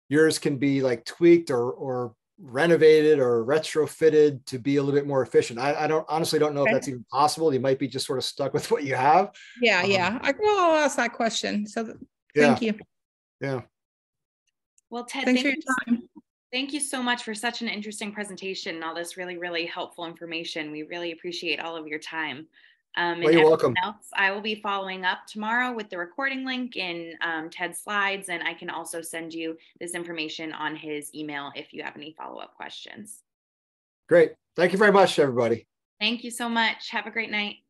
yours can be like tweaked or or renovated or retrofitted to be a little bit more efficient. I, I don't honestly don't know Okay. if that's even possible. You might be just sort of stuck with <laughs> what you have. Yeah, Um, yeah. I, well, I'll ask that question. So th- Yeah, thank you. yeah. Well, Ted, Thanks thank for your you, time. Thank you so much for such an interesting presentation and all this really, really helpful information. We really appreciate all of your time. Um, Well, and you're welcome. Else, I will be following up tomorrow with the recording link in um, Ted's slides, and I can also send you this information on his email if you have any follow-up questions. Great. Thank you very much, everybody. Thank you so much. Have a great night.